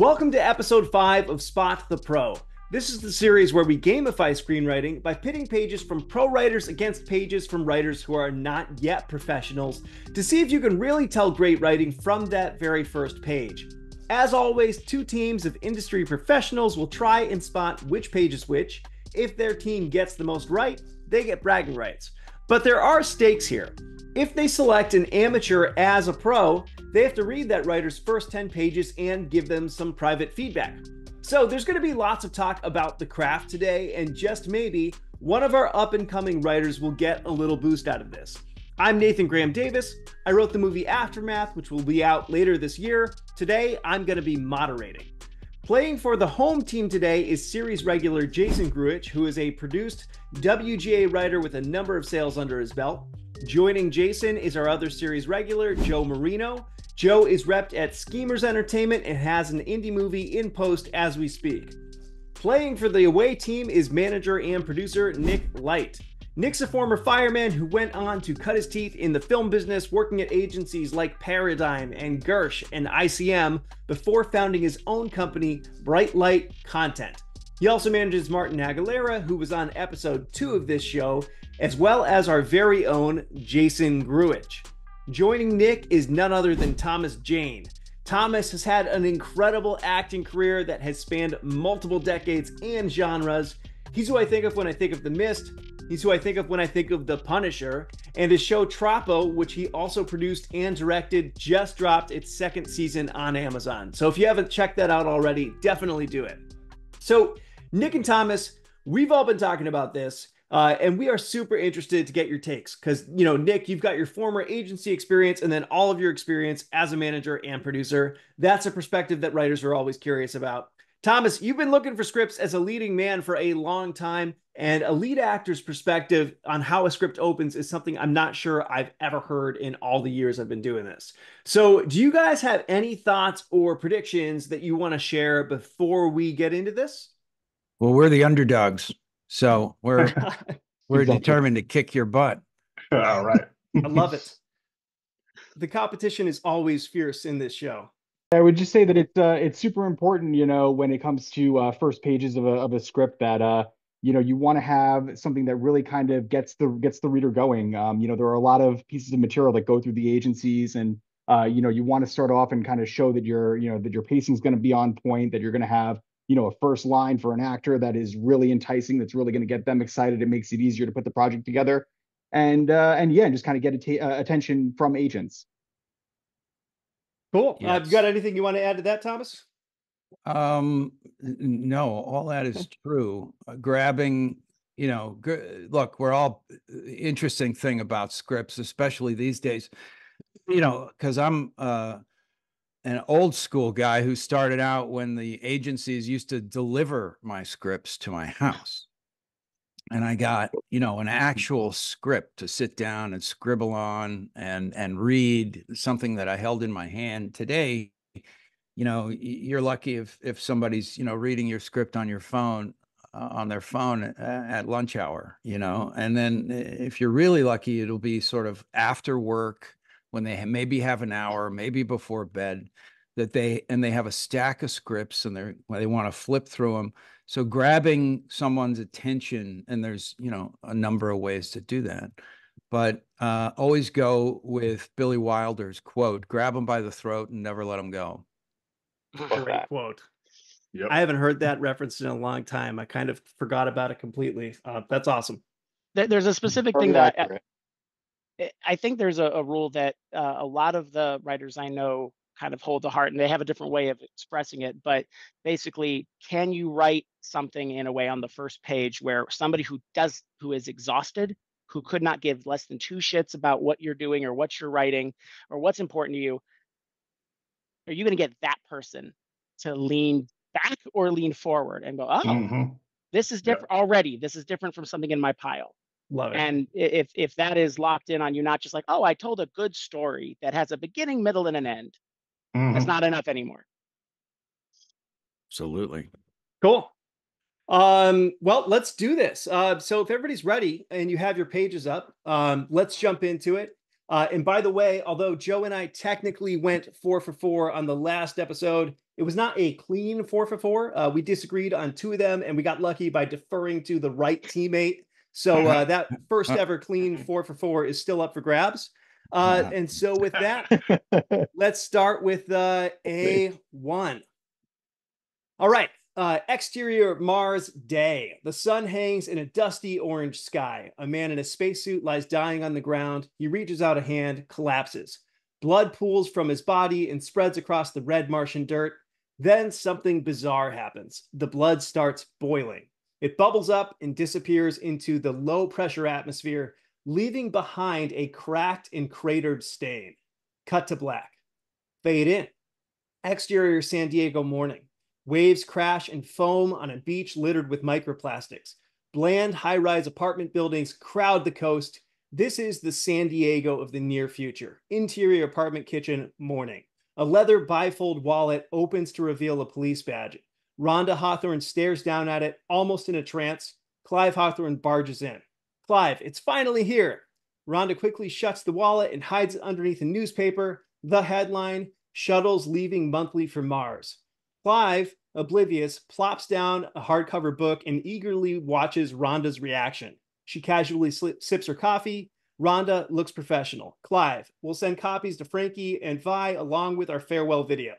Welcome to episode 5 of Spot the Pro. This is the series where we gamify screenwriting by pitting pages from pro writers against pages from writers who are not yet professionals to see if you can really tell great writing from that very first page. As always, two teams of industry professionals will try and spot which page is which. If their team gets the most right, they get bragging rights. But there are stakes here. If they select an amateur as a pro, they have to read that writer's first 10 pages and give them some private feedback. So there's going to be lots of talk about the craft today, and just maybe one of our up and coming writers will get a little boost out of this. I'm Nathan Graham Davis. I wrote the movie Aftermath, which will be out later this year. Today, I'm going to be moderating. Playing for the home team today is series regular Jason Gruich, who is a produced WGA writer with a number of sales under his belt. Joining Jason is our other series regular, Joe Marino. Joe is repped at Schemers Entertainment and has an indie movie in post as we speak. Playing for the away team is manager and producer Nick Leicht. Nick's a former fireman who went on to cut his teeth in the film business, working at agencies like Paradigm and Gersh and ICM before founding his own company, Bright Leicht Content. He also manages Martin Aguilera, who was on episode two of this show, as well as our very own Jason Gruich. Joining Nick is none other than Thomas Jane. Thomas has had an incredible acting career that has spanned multiple decades and genres. He's who I think of when I think of The Mist. He's who I think of when I think of The Punisher. And his show Troppo, which he also produced and directed, just dropped its second season on Amazon. So if you haven't checked that out already, definitely do it. So, Nick and Thomas, we've all been talking about this. Uh, and we are super interested to get your takes because, you know, Nick, you've got your former agency experience and then all of your experience as a manager and producer. That's a perspective that writers are always curious about. Thomas, you've been looking for scripts as a leading man for a long time, and a lead actor's perspective on how a script opens is something I'm not sure I've ever heard in all the years I've been doing this. So, do you guys have any thoughts or predictions that you want to share before we get into this? Well, we're the underdogs. So we're we're exactly. determined to kick your butt. All right. I love it. The competition is always fierce in this show. I would just say that it's uh, it's super important, you know, when it comes to uh, first pages of a of a script that uh, you know you want to have something that really kind of gets the gets the reader going. Um, you know, there are a lot of pieces of material that go through the agencies, and uh, you know, you want to start off and kind of show that your you know that your pacing is going to be on point, that you're going to have you know a first line for an actor that is really enticing that's really going to get them excited it makes it easier to put the project together. And uh and yeah just kind of get att- uh, attention from agents. Cool. Yes. uh, you got anything you want to add to that thomas? Um no all that is true. Uh, grabbing you know gr- look we're all uh, interesting thing about scripts especially these days. You know because i'm uh an old school guy who started out when the agencies used to deliver my scripts to my house. And I got, you know, an actual script to sit down and scribble on and and read something that I held in my hand. Today, you know, you're lucky if if somebody's, you know, reading your script on your phone uh, on their phone at, at lunch hour, you know. And then if you're really lucky, it'll be sort of after work when they maybe have an hour, maybe before bed, that they and they have a stack of scripts and they're they want to flip through them. So grabbing someone's attention, and there's you know a number of ways to do that, but uh, always go with Billy Wilder's quote: "Grab them by the throat and never let them go." Great quote. Yep. I haven't heard that referenced in a long time. I kind of forgot about it completely. Uh, that's awesome. There's a specific thing that I, I think there's a, a rule that uh, a lot of the writers I know kind of hold to heart and they have a different way of expressing it. But basically, can you write something in a way on the first page where somebody who does, who is exhausted, who could not give less than two shits about what you're doing or what you're writing or what's important to you, are you going to get that person to lean back or lean forward and go, oh, mm-hmm. this is different yeah. already. This is different from something in my pile. Love it. And if if that is locked in on you, not just like, oh, I told a good story that has a beginning, middle, and an end, mm-hmm. that's not enough anymore. Absolutely. Cool. Um, well, let's do this. Uh, so if everybody's ready and you have your pages up, um, let's jump into it. Uh, and by the way, although Joe and I technically went four for four on the last episode, It was not a clean four for four. Uh, we disagreed on two of them, and we got lucky by deferring to the right teammate. So uh, that first ever clean four for four is still up for grabs. Uh, and so with that, let's start with uh, A1. All right. Uh, exterior Mars day. The sun hangs in a dusty orange sky. A man in a spacesuit lies dying on the ground. He reaches out a hand, collapses. Blood pools from his body and spreads across the red Martian dirt. Then something bizarre happens. The blood starts boiling. It bubbles up and disappears into the low pressure atmosphere, leaving behind a cracked and cratered stain. Cut to black. Fade in. Exterior San Diego morning. Waves crash and foam on a beach littered with microplastics. Bland high rise apartment buildings crowd the coast. This is the San Diego of the near future. Interior apartment kitchen morning. A leather bifold wallet opens to reveal a police badge. Rhonda Hawthorne stares down at it, almost in a trance. Clive Hawthorne barges in. Clive, it's finally here. Rhonda quickly shuts the wallet and hides it underneath a newspaper. The headline Shuttles leaving monthly for Mars. Clive, oblivious, plops down a hardcover book and eagerly watches Rhonda's reaction. She casually sips her coffee. Rhonda looks professional. Clive, we'll send copies to Frankie and Vi along with our farewell video.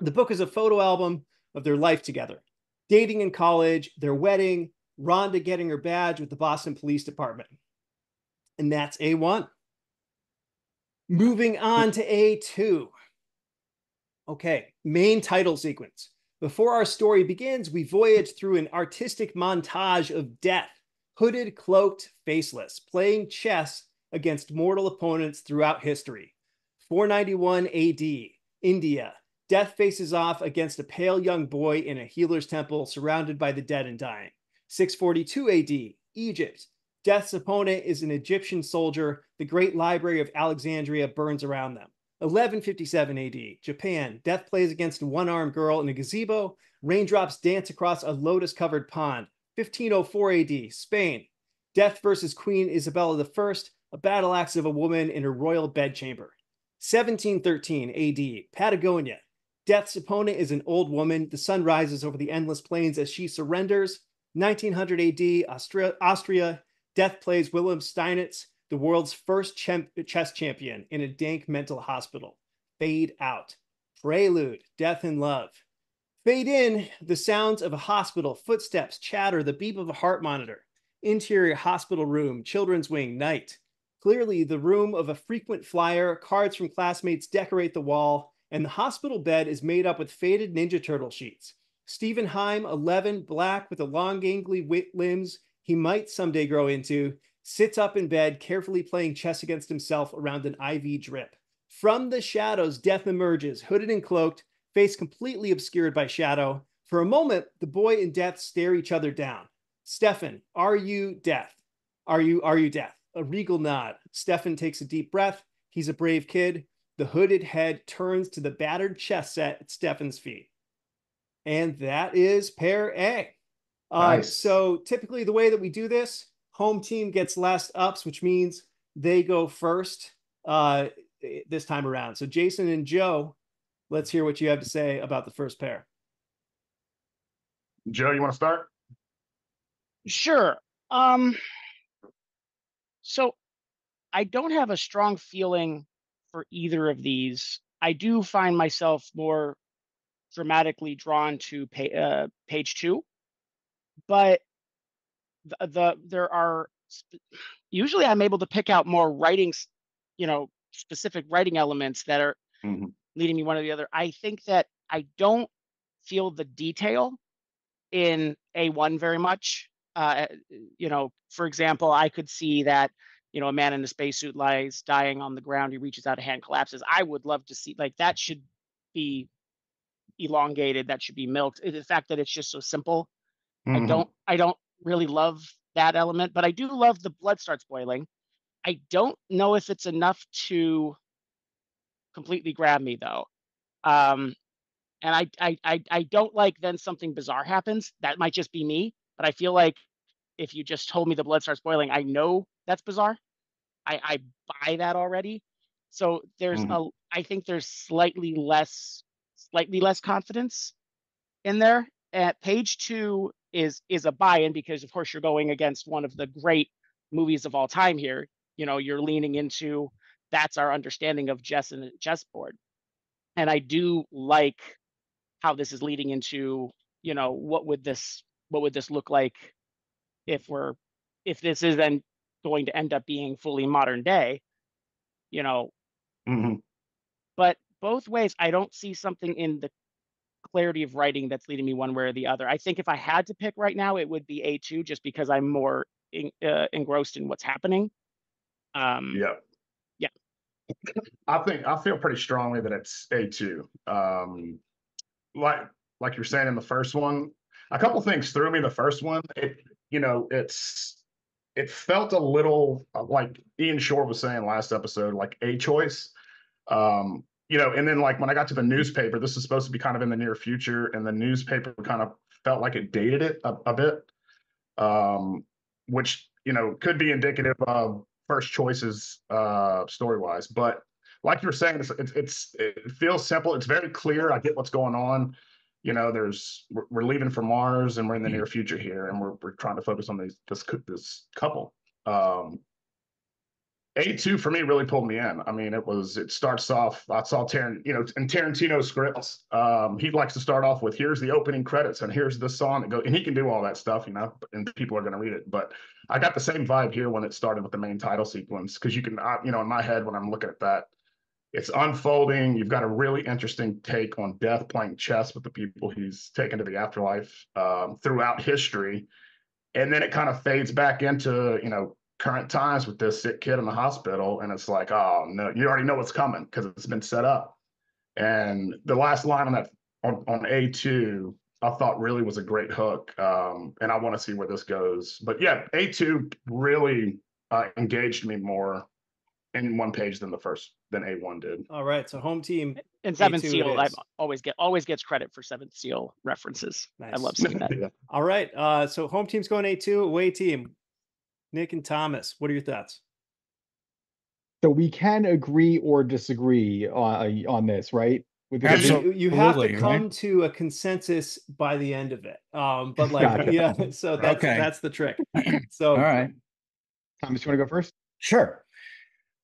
The book is a photo album of their life together dating in college, their wedding, Rhonda getting her badge with the Boston Police Department. And that's A1. Moving on to A2. Okay, main title sequence. Before our story begins, we voyage through an artistic montage of death, hooded, cloaked, faceless, playing chess against mortal opponents throughout history. 491 AD, India. Death faces off against a pale young boy in a healer's temple surrounded by the dead and dying. 642 AD, Egypt. Death's opponent is an Egyptian soldier. The great library of Alexandria burns around them. 1157 AD, Japan. Death plays against a one armed girl in a gazebo. Raindrops dance across a lotus covered pond. 1504 AD, Spain. Death versus Queen Isabella I, a battle axe of a woman in her royal bedchamber. 1713 AD, Patagonia. Death's opponent is an old woman. The sun rises over the endless plains as she surrenders. 1900 AD, Austria. Austria. Death plays Wilhelm Steinitz the world's first chess champion in a dank mental hospital. Fade out. Prelude, death and love. Fade in, the sounds of a hospital, footsteps, chatter, the beep of a heart monitor. Interior hospital room, children's wing, night. Clearly, the room of a frequent flyer, cards from classmates decorate the wall, and the hospital bed is made up with faded Ninja Turtle sheets. Stephen Heim, 11, black with the long, gangly limbs he might someday grow into, sits up in bed, carefully playing chess against himself around an IV drip. From the shadows, Death emerges, hooded and cloaked, face completely obscured by shadow. For a moment, the boy and Death stare each other down. Stefan, are you Death? Are you, are you Death? A regal nod. Stefan takes a deep breath. He's a brave kid. The hooded head turns to the battered chess set at Stefan's feet. And that is pair A. Uh. So typically, the way that we do this, home team gets last ups, which means they go first uh, this time around. So Jason and Joe, let's hear what you have to say about the first pair. Joe, you want to start? Sure. Um, so I don't have a strong feeling for either of these. I do find myself more dramatically drawn to pay, uh, page two, but the, the there are usually I'm able to pick out more writing, you know, specific writing elements that are mm-hmm. leading me one or the other. I think that I don't feel the detail in A1 very much. Uh, you know, for example, I could see that, you know, a man in a spacesuit lies dying on the ground. He reaches out a hand, collapses. I would love to see like that should be elongated. That should be milked. The fact that it's just so simple. Mm-hmm. I don't, I don't really love that element, but I do love the blood starts boiling. I don't know if it's enough to completely grab me though. Um, and I, I, I, I don't like then something bizarre happens. That might just be me, but I feel like if you just told me the blood starts boiling, I know that's bizarre. I, I buy that already. So there's mm-hmm. a, I think there's slightly less slightly less confidence in there. At page two is is a buy-in because of course you're going against one of the great movies of all time here. You know, you're leaning into that's our understanding of chess and chessboard. And I do like how this is leading into, you know, what would this what would this look like if we're if this is then going to end up being fully modern day, you know. Mhm. But both ways, I don't see something in the clarity of writing that's leading me one way or the other. I think if I had to pick right now, it would be A2 just because I'm more in, uh, engrossed in what's happening. Um, Yeah. Yeah. I think I feel pretty strongly that it's A two. Um, like like you're saying in the first one, a couple things threw me. The first one, it you know, it's it felt a little uh, like Ian Shore was saying last episode, like a choice. Um, you know, and then like when I got to the newspaper, this is supposed to be kind of in the near future, and the newspaper kind of felt like it dated it a, a bit. Um, which you know could be indicative of first choices uh story wise but like you were saying it's, it's it's it feels simple it's very clear i get what's going on you know there's we're, we're leaving for mars and we're in the near future here and we're, we're trying to focus on these this this couple um a2 for me really pulled me in. I mean, it was, it starts off, I saw Tarant, you know, in Tarantino scripts, um, he likes to start off with, here's the opening credits and here's the song that go, and he can do all that stuff, you know, and people are going to read it. But I got the same vibe here when it started with the main title sequence, because you can, I, you know, in my head, when I'm looking at that, it's unfolding. You've got a really interesting take on death playing chess with the people he's taken to the afterlife um, throughout history. And then it kind of fades back into, you know, current times with this sick kid in the hospital. And it's like oh no you already know what's coming because it's been set up. And the last line on that on, on a2 i thought really was a great hook. Um, and i want to see where this goes. But yeah a2 really uh, engaged me more in one page than the first than a1 did All right. So home team. and Seventh Seal, I always get always gets credit for Seventh Seal references. I love seeing that. yeah. All right. Uh, so home team's going A2, away team. Nick and Thomas, what are your thoughts? So we can agree or disagree on on this, right? With the You- Absolutely. You, you have to Absolutely, right? come to a consensus by the end of it. Um, but like, Gotcha. yeah, so that's Okay. that's the trick. So All right. Thomas, you want to go first? Sure.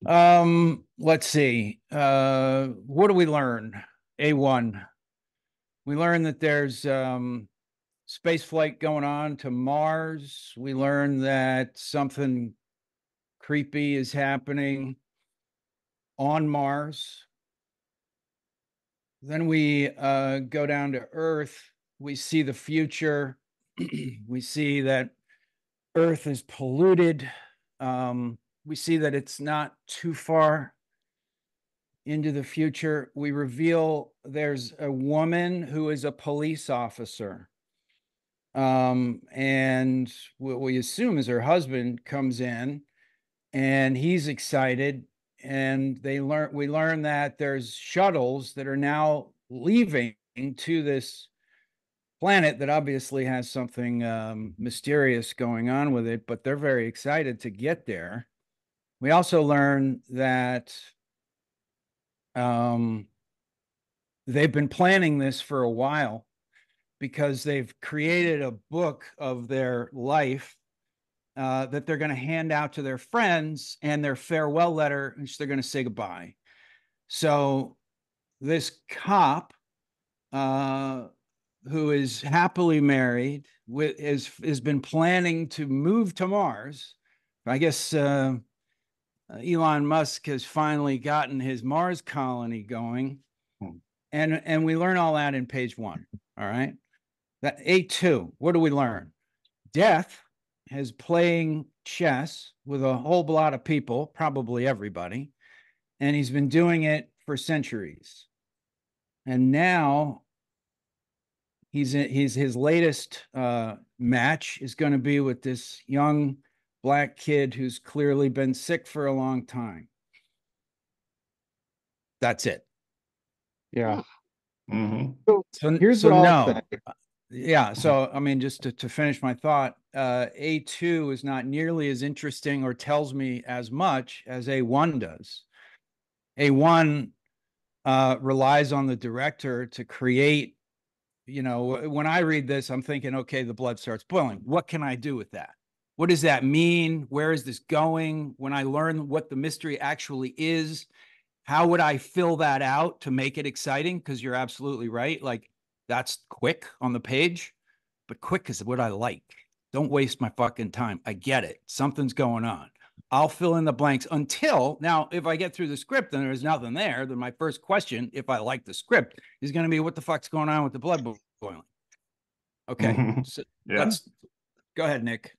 Um, let's see. Uh, what do we learn? A1. We learn that there's um space flight going on to Mars. We learn that something creepy is happening on Mars. Then we uh go down to Earth. We see the future. we see that Earth is polluted. Um, we see that it's not too far into the future. We reveal there's a woman who is a police officer. Um, and what we assume is her husband comes in and he's excited. And they learn, we learn that there's shuttles that are now leaving to this planet that obviously has something um, mysterious going on with it, but they're very excited to get there. We also learn that um, they've been planning this for a while because they've created a book of their life uh, that they're going to hand out to their friends and their farewell letter, which they're going to say goodbye. So this cop uh, who is happily married with is has been planning to move to Mars. I guess uh, Elon Musk has finally gotten his Mars colony going, Hmm. and and we learn all that in page one. All right, that A two. What do we learn? Death is playing chess with a whole lot of people, probably everybody, and he's been doing it for centuries. And now he's in, he's his latest uh, match is going to be with this young black kid who's clearly been sick for a long time. That's it. Yeah. Mhm. So So here's so what I'll no, say. yeah. So I mean, just to, to finish my thought, uh, A two is not nearly as interesting or tells me as much as A one does. A one uh, relies on the director to create. You know, when I read this, I'm thinking, okay, the blood starts boiling. What can I do with that? What does that mean? Where is this going? When I learn what the mystery actually is, how would I fill that out to make it exciting? Because you're absolutely right. Like that's quick on the page, but quick is what I like. Don't waste my fucking time. I get it. Something's going on. I'll fill in the blanks until now. If I get through the script and there's nothing there, then my first question, if I like the script, is going to be what the fuck's going on with the blood boiling. Okay, so Yeah. let's go ahead, Nick.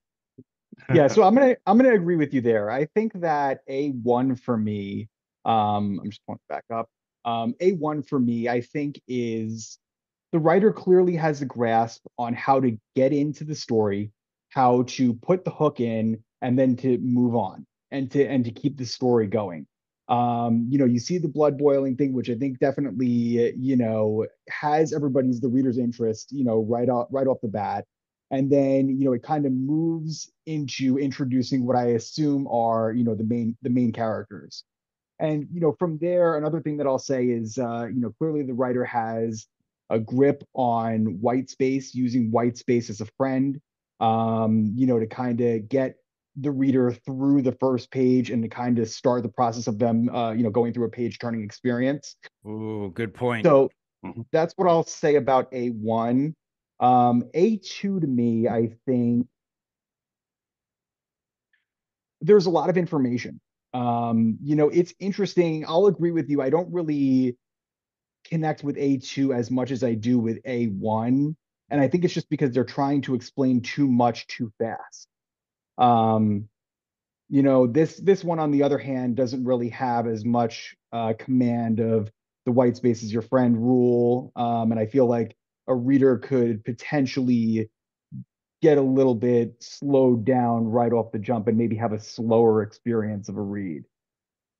Yeah so i'm gonna i'm gonna agree with you there. I think that a one for me um i'm just it back up. Um a one for me i think is the writer clearly has a grasp on how to get into the story how to put the hook in and then to move on and to and to keep the story going. Um you know you see the blood boiling thing which i think definitely you know has everybody's the reader's interest you know right off right off the bat and then you know it kind of moves into introducing what i assume are you know the main the main characters and you know from there another thing that i'll say is uh you know clearly the writer has a grip on white space using white space as a friend um you know to kind of get the reader through the first page and to kind of start the process of them uh you know going through a page turning experience Ooh, good point. so Mhm. that's what I'll say about A1. Um, A2 to me, I think there's a lot of information. Um, you know, it's interesting. I'll agree with you. I don't really connect with A2 as much as I do with A1. And I think it's just because they're trying to explain too much too fast. Um, you know, this this one on the other hand doesn't really have as much uh, command of the white space is your friend rule. Um, and I feel like a reader could potentially get a little bit slowed down right off the jump and maybe have a slower experience of a read.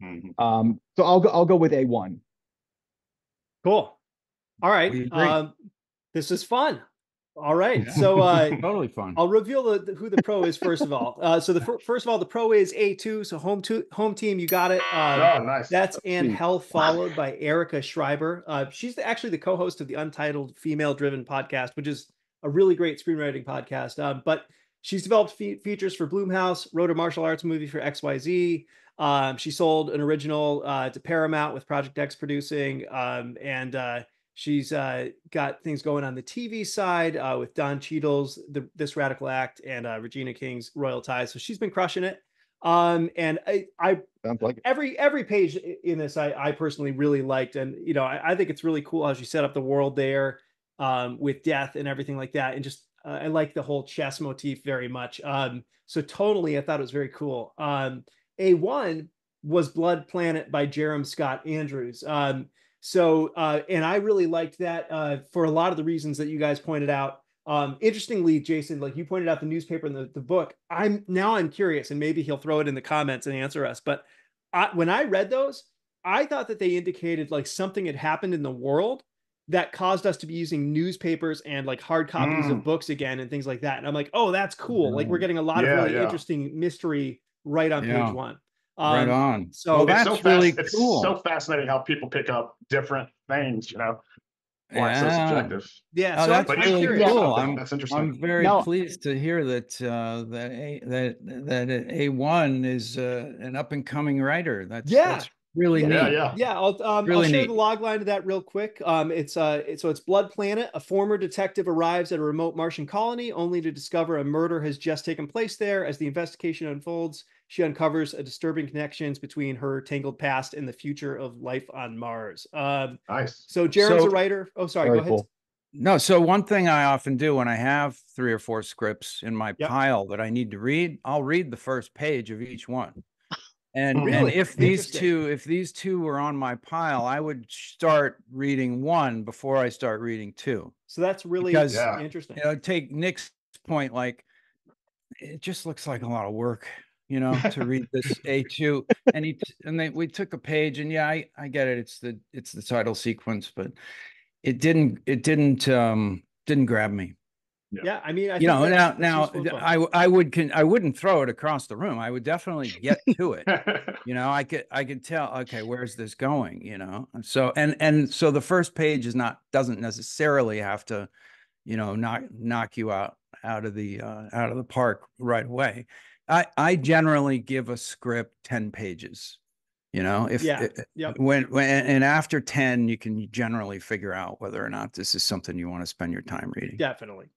Mhm. Um, so I'll go I'll go with A1. Cool. All right. Um, this is fun. All right. So uh, totally fun. I'll reveal the, the- who the pro is first of all. Uh, so the fir- first of all, the pro is A2. So home to home team, you got it. Um, Oh, nice. That's Anne sweet. Hell, followed by Erica Schreiber. Uh, she's the, actually the co-host of the Untitled Female Driven podcast, which is a really great screenwriting podcast. Um, but she's developed fe- features for Blumhouse, wrote a martial arts movie for XYZ. Um, she sold an original uh, to Paramount with Project X producing, um, and uh, she's uh, got things going on the TV side uh, with Don Cheadle's the, This Radical Act and uh, Regina King's Royal Ties. So she's been crushing it. Um, and I, I like every every page in this I, I personally really liked and you know I, I think it's really cool how she set up the world there um, with death and everything like that and just uh, I like the whole chess motif very much um, so totally I thought it was very cool um, A1 was Blood Planet by Jerem Scott Andrews um, so uh, and I really liked that uh, for a lot of the reasons that you guys pointed out um, interestingly, Jason, like you pointed out the newspaper and the, the book, I'm now I'm curious, and maybe he'll throw it in the comments and answer us. But I, when I read those, I thought that they indicated like something had happened in the world that caused us to be using newspapers and like hard copies of Mm. books again and things like that. And I'm like, oh, that's cool. Like we're getting a lot Yeah, of really yeah. interesting mystery right on Yeah. page one. Right Um, on. so well, it's It's that's so really fast, cool. It's so fascinating how people pick up different things, you know. Why it's so Yeah. subjective. Yeah, Oh, so that's I'm, But really curious. cool. I I'm- that's interesting. I'm very Now- pleased to hear that uh, that a that that A one is uh, an up and coming writer. That's Yeah. that's really Yeah, neat. yeah, yeah. Yeah, I'll um, I'll share neat. the log line to that real quick. Um, it's uh, it- so it's Blood Planet. A former detective arrives at a remote Martian colony, only to discover a murder has just taken place there. As the investigation unfolds, she uncovers a disturbing connections between her tangled past and the future of life on Mars. Um, Nice. so Jerem's So- a writer. Oh, sorry, go ahead. cool. No, so one thing I often do when I have three or four scripts in my Yep. pile that I need to read, I'll read the first page of each one. And, and if these two, if these two were on my pile, I would start reading one before I start reading two. So that's really Because- Yeah. interesting. You know, take Nick's point, like it just looks like a lot of work, you know, to read this A two. And he and they we took a page, and yeah, I I get it. It's the it's the title sequence, but it didn't it didn't um didn't grab me. Yeah. Yeah, I mean, I You think know, that's- now, that's now, I info. I, w- I would, can, I wouldn't throw it across the room. I would definitely get to it. You know, I could, I could tell, okay, where's this going, you know? So, and, and so the first page is not, doesn't necessarily have to, you know, knock, knock you out, out of the, uh, out of the park right away. I, I generally give a script ten pages, you know, if, Yeah, i- yep. when, when, and after ten, you can generally figure out whether or not this is something you want to spend your time reading. Definitely.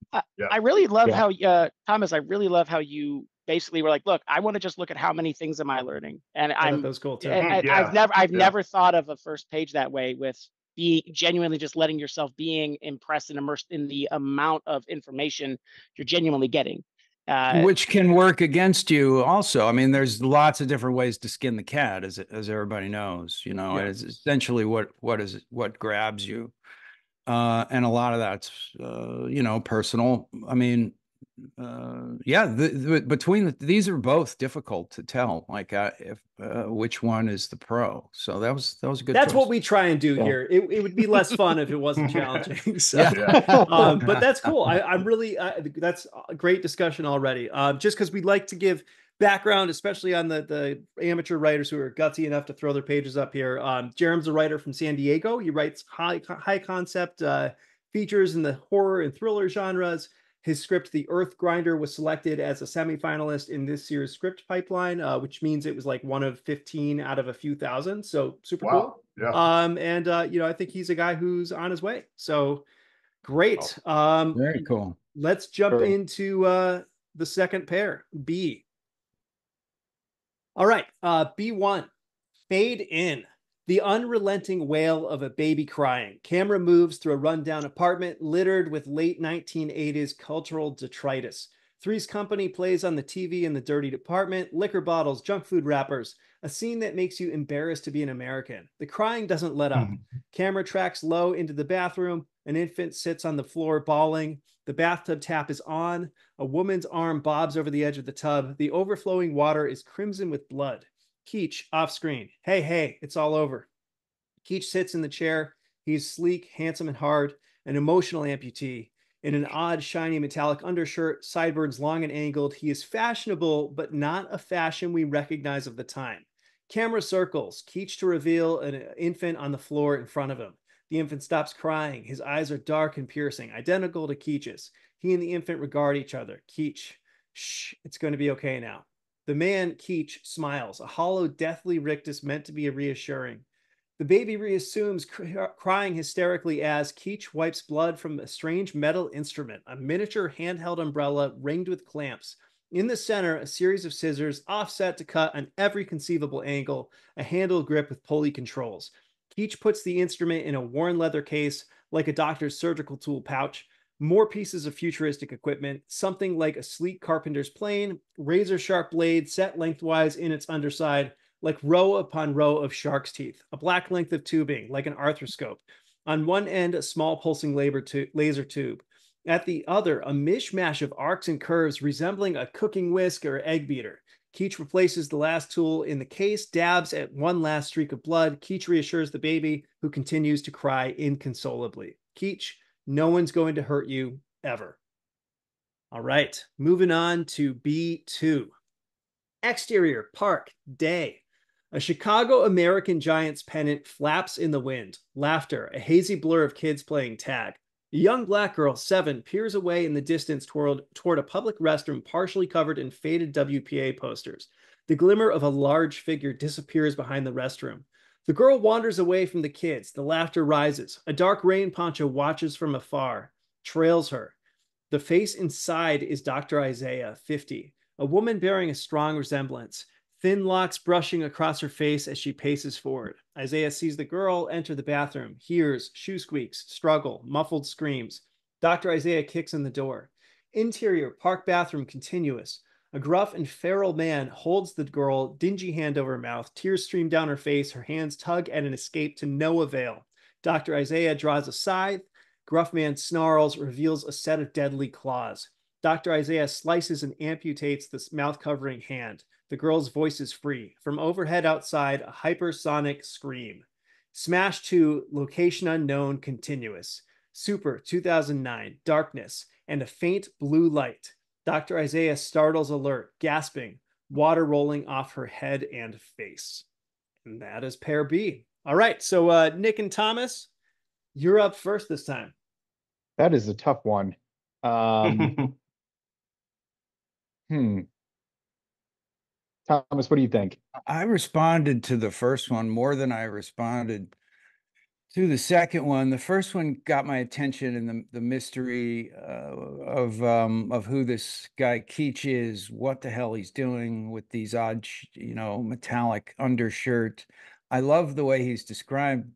I really love Yeah. how, uh, Thomas, I really love how you basically were like, look, I want to just look at how many things am I learning? And I I'm that was cool too. and I- Yeah, I've never, I've yeah. never thought of a first page that way with be genuinely just letting yourself being impressed and immersed in the amount of information you're genuinely getting. Uh, Which can work against you also. I mean, there's lots of different ways to skin the cat, as as everybody knows. You know, Yeah. it's essentially what what is what grabs you, uh, and a lot of that's uh, you know personal. I mean, uh, yeah, the, the, between the, these are both difficult to tell. Like uh, if uh, which one is the pro. So that was that was a good. That's what we try and do Yeah. here. It, it would be less fun if it wasn't challenging. So. Yeah. Yeah. um, but that's cool. I, I'm really uh, that's a great discussion already. Um, just because we like to give background, especially on the the amateur writers who are gutsy enough to throw their pages up here. Um, Jerem's a writer from San Diego. He writes high high concept uh, features in the horror and thriller genres. His script, The Earth Grinder, was selected as a semifinalist in this year's script pipeline, uh, which means it was like one of 15 out of a few thousand. So super cool. Yeah. Um, and uh, you know, I think he's a guy who's on his way. So great. Um, Very cool. let's jump Sure. into uh the second pair, B. All right, uh B1. Fade in. The unrelenting wail of a baby crying. Camera moves through a rundown apartment littered with late 1980s cultural detritus. Three's Company plays on the TV in the dirty department, liquor bottles, junk food wrappers, a scene that makes you embarrassed to be an American. The crying doesn't let up. Mm-hmm. Camera tracks low into the bathroom. An infant sits on the floor bawling. The bathtub tap is on. A woman's arm bobs over the edge of the tub. The overflowing water is crimson with blood. Keach off screen. Hey, hey, it's all over. Keach sits in the chair. He's sleek, handsome, and hard, an emotional amputee. In an odd, shiny metallic undershirt, sideburns long and angled, he is fashionable, but not a fashion we recognize of the time. Camera circles, Keach to reveal an infant on the floor in front of him. The infant stops crying. His eyes are dark and piercing, identical to Keach's. He and the infant regard each other. Keach, shh, it's going to be okay now. The man, Keach, smiles, a hollow, deathly rictus meant to be reassuring. The baby reassumes, cr- crying hysterically as Keach wipes blood from a strange metal instrument, a miniature handheld umbrella ringed with clamps. In the center, a series of scissors offset to cut on every conceivable angle, a handle grip with pulley controls. Keach puts the instrument in a worn leather case, like a doctor's surgical tool pouch. More pieces of futuristic equipment, something like a sleek carpenter's plane, razor sharp blade set lengthwise in its underside, like row upon row of shark's teeth, a black length of tubing, like an arthroscope. On one end, a small pulsing tu- laser tube. At the other, a mishmash of arcs and curves resembling a cooking whisk or egg beater. Keach replaces the last tool in the case, dabs at one last streak of blood. Keach reassures the baby, who continues to cry inconsolably. Keach, no one's going to hurt you ever. All right, moving on to B2. Exterior, park, day. A Chicago American Giants pennant flaps in the wind. Laughter, a hazy blur of kids playing tag. A young black girl, seven, peers away in the distance toward, toward a public restroom partially covered in faded WPA posters. The glimmer of a large figure disappears behind the restroom. The girl wanders away from the kids. The laughter rises. A dark rain poncho watches from afar, trails her. The face inside is Dr. Isaiah, 50, a woman bearing a strong resemblance. Thin locks brushing across her face as she paces forward. Isaiah sees the girl enter the bathroom, hears shoe squeaks, struggle, muffled screams. Dr. Isaiah kicks in the door. Interior, park bathroom continuous. A gruff and feral man holds the girl, dingy hand over mouth. Tears stream down her face. Her hands tug at an escape to no avail. Dr. Isaiah draws a scythe. Gruff man snarls, reveals a set of deadly claws. Dr. Isaiah slices and amputates this mouth covering hand. The girl's voice is free. From overhead outside, a hypersonic scream. Smash to location unknown, continuous. Super 2009, Darkness, and a faint blue light. Dr. Isaiah startles alert, gasping, water rolling off her head and face. And that is pair B. All right. So, uh, Nick and Thomas, you're up first this time. That is a tough one. Um, hmm. Thomas, what do you think? I responded to the first one more than I responded to the second one. The first one got my attention and the the mystery uh, of um, of who this guy Keach is, what the hell he's doing with these odd, you know, metallic undershirt. I love the way he's described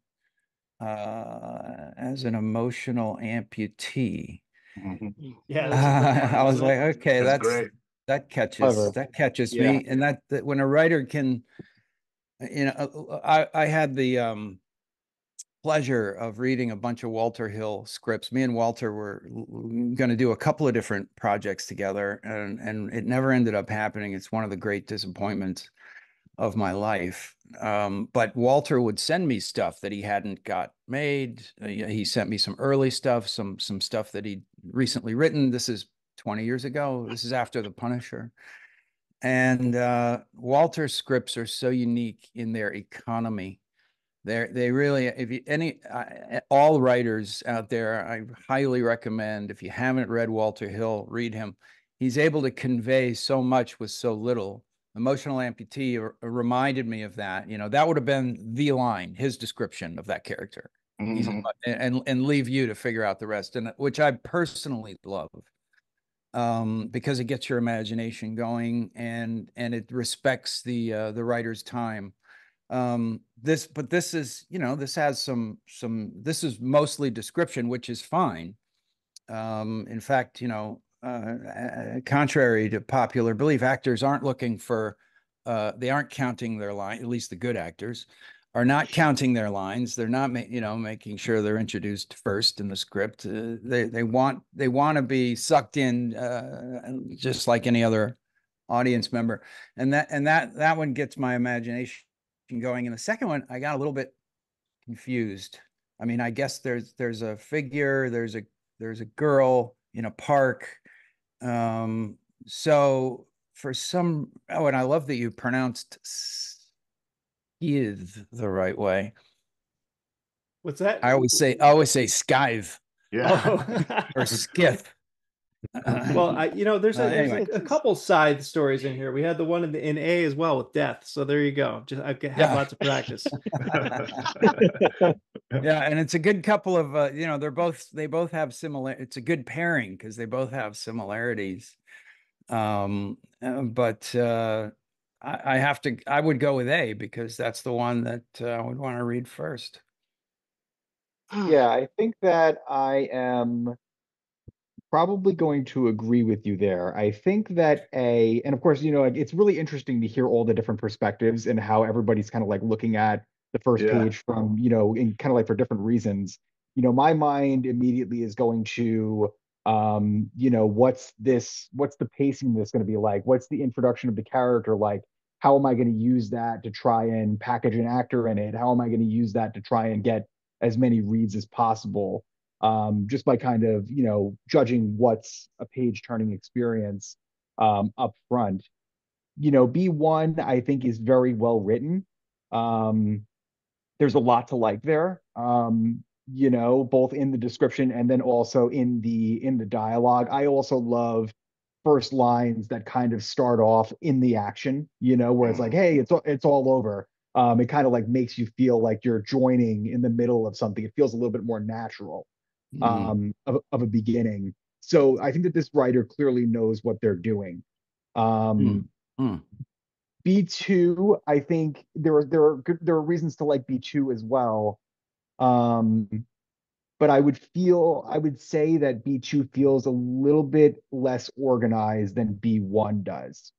uh, as an emotional amputee. Mhm. Yeah. that's a good one, I was like, okay, That's that's great. that catches Clever. that catches Yeah. me and that, that when a writer can you know uh, i i had the um pleasure of reading a bunch of walter hill scripts me and walter were going to do a couple of different projects together and and it never ended up happening it's one of the great disappointments of my life um but walter would send me stuff that he hadn't got made Uh, he sent me some early stuff some some stuff that he'd recently written this is 20 years ago. This is after The Punisher. And uh, Walter's scripts are so unique in their economy. They're, they really, if you, any, uh, all writers out there, I highly recommend, if you haven't read Walter Hill, read him. He's able to convey so much with so little. Emotional amputee r- reminded me of that. You know, that would have been the line, his description of that character. He's a Mhm. mu- and, and and leave you to figure out the rest and which i personally love um because it gets your imagination going and and it respects the uh the writer's time um this but this is you know this has some some this is mostly description which is fine um in fact you know uh uh, contrary to popular belief actors aren't looking for uh they aren't counting their line at least the good actors are not counting their lines. They're not, ma- you know, making sure they're introduced first in the script. Uh, they they want they want to be sucked in, uh, just like any other audience member. And that and that that one gets my imagination going. And the second one, I got a little bit confused. I mean, I guess there's there's a figure, there's a there's a girl in a park. Um, so for some, oh, and I love that you pronounced is the right way. What's that? I always say, I always say skive Yeah. Oh. or skiff. well, I, you know, there's, a, Uh, there's anyway. a, a couple side stories in here. We had the one in the in A as well with death. So there you go. Just I've had Yeah. lots of practice. yeah, and it's a good couple of, uh, you know, they're both they both have similar. It's a good pairing because they both have similarities. Um, uh, but uh, I, I have to, I would go with A because that's the one that uh, I would want to read first. Yeah, I think that I am probably going to agree with you there. I think that a, and of course, you know, like, it's really interesting to hear all the different perspectives and how everybody's kind of like looking at the first Yeah. page from, you know, in kind of like for different reasons. You know, my mind immediately is going to, um, you know, what's this, what's the pacing this going to be like? What's the introduction of the character like? How am I going to use that to try and package an actor in it? How am I going to use that to try and get as many reads as possible um, just by kind of you know judging what's a page turning experience um, up front. You know b1 i think is very well written. Um, there's a lot to like there. Um, you know both in the description and then also in the in the dialogue. I also love first lines that kind of start off in the action you know where it's like hey it's it's all over. Um, it kind of like makes you feel like you're joining in the middle of something. It feels a little bit more natural Mm, um, of, of a beginning. So I think that this writer clearly knows what they're doing. Um, mm. B2, I think there are there are good there are reasons to like B2 as well. Um, but I would feel I would say that B2 feels a little bit less organized than B1 does.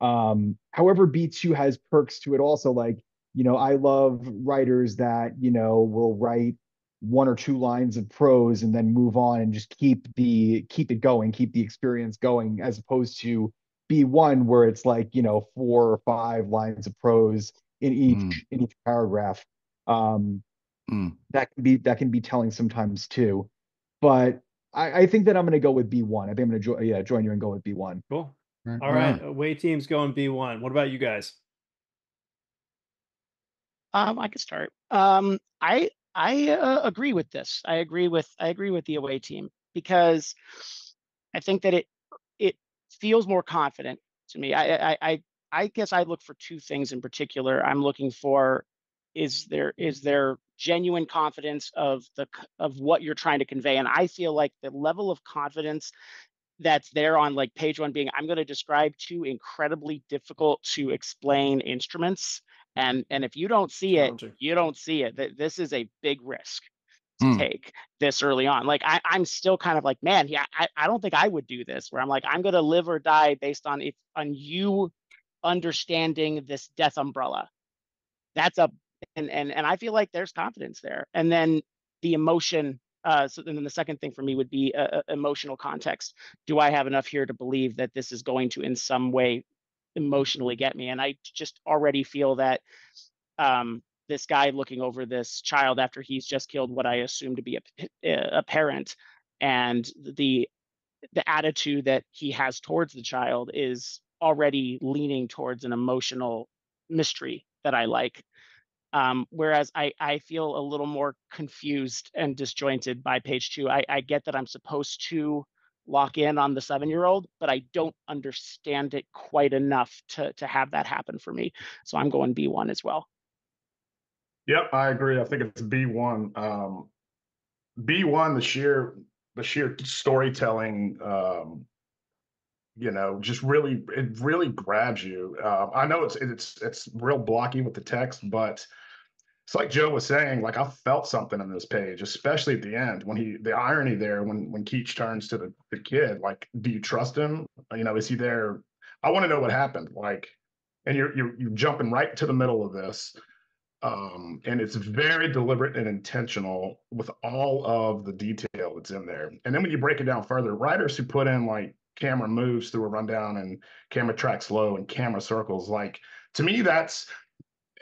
Um, however, B2 has perks to it also. Like, you know, I love writers that, you know, will write one or two lines of prose and then move on and just keep the keep it going, keep the experience going, as opposed to B1 where it's like, you know, four or five lines of prose in each Mm. in each paragraph. Um, Mm. that can be that can be telling sometimes too. but I, I think that I'm gonna go with B one. I think I'm gonna jo- yeah, join you and go with B one. Cool. Right, All right. Away team's going B1. What about you guys? Um, I could start. Um, I I uh, agree with this. I agree with I agree with the away team because I think that it it feels more confident to me. I I I I guess I look for two things in particular. I'm looking for is there is there genuine confidence of the of what you're trying to convey, and I feel like the level of confidence that's there on like page one being I'm going to describe two incredibly difficult to explain instruments and and if you don't see it you don't see it that this is a big risk to Hmm. take this early on like I, i'm still kind of like man yeah I, I don't think i would do this where i'm like i'm going to live or die based on if on you understanding this death umbrella. That's a and and and i feel like there's confidence there and then the emotion uh so then the second thing for me would be uh, uh, emotional context. Do i have enough here to believe that this is going to in some way emotionally get me and i just already feel that um this guy looking over this child after he's just killed what i assume to be a parent and the the attitude that he has towards the child is already leaning towards an emotional mystery that i like um, whereas I, I feel a little more confused and disjointed by page two. I, I get that I'm supposed to lock in on the seven year old, but I don't understand it quite enough to, to have that happen for me. So I'm going B1 as well. Yep, I agree. I think it's B one. Um, B one, the sheer the sheer storytelling. Um, you know, just really it really grabs you. Uh, I know it's it's it's real blocky with the text, but it's like Joe was saying. Like I felt something in this page, especially at the end when he the irony there when when Keach turns to the the kid. Like, do you trust him? You know, is he there? I want to know what happened. Like, and you're you're you're jumping right to the middle of this um, and it's very deliberate and intentional with all of the detail that's in there. And then when you break it down further, writers who put in like camera moves through a rundown and camera tracks low and camera circles, like to me, that's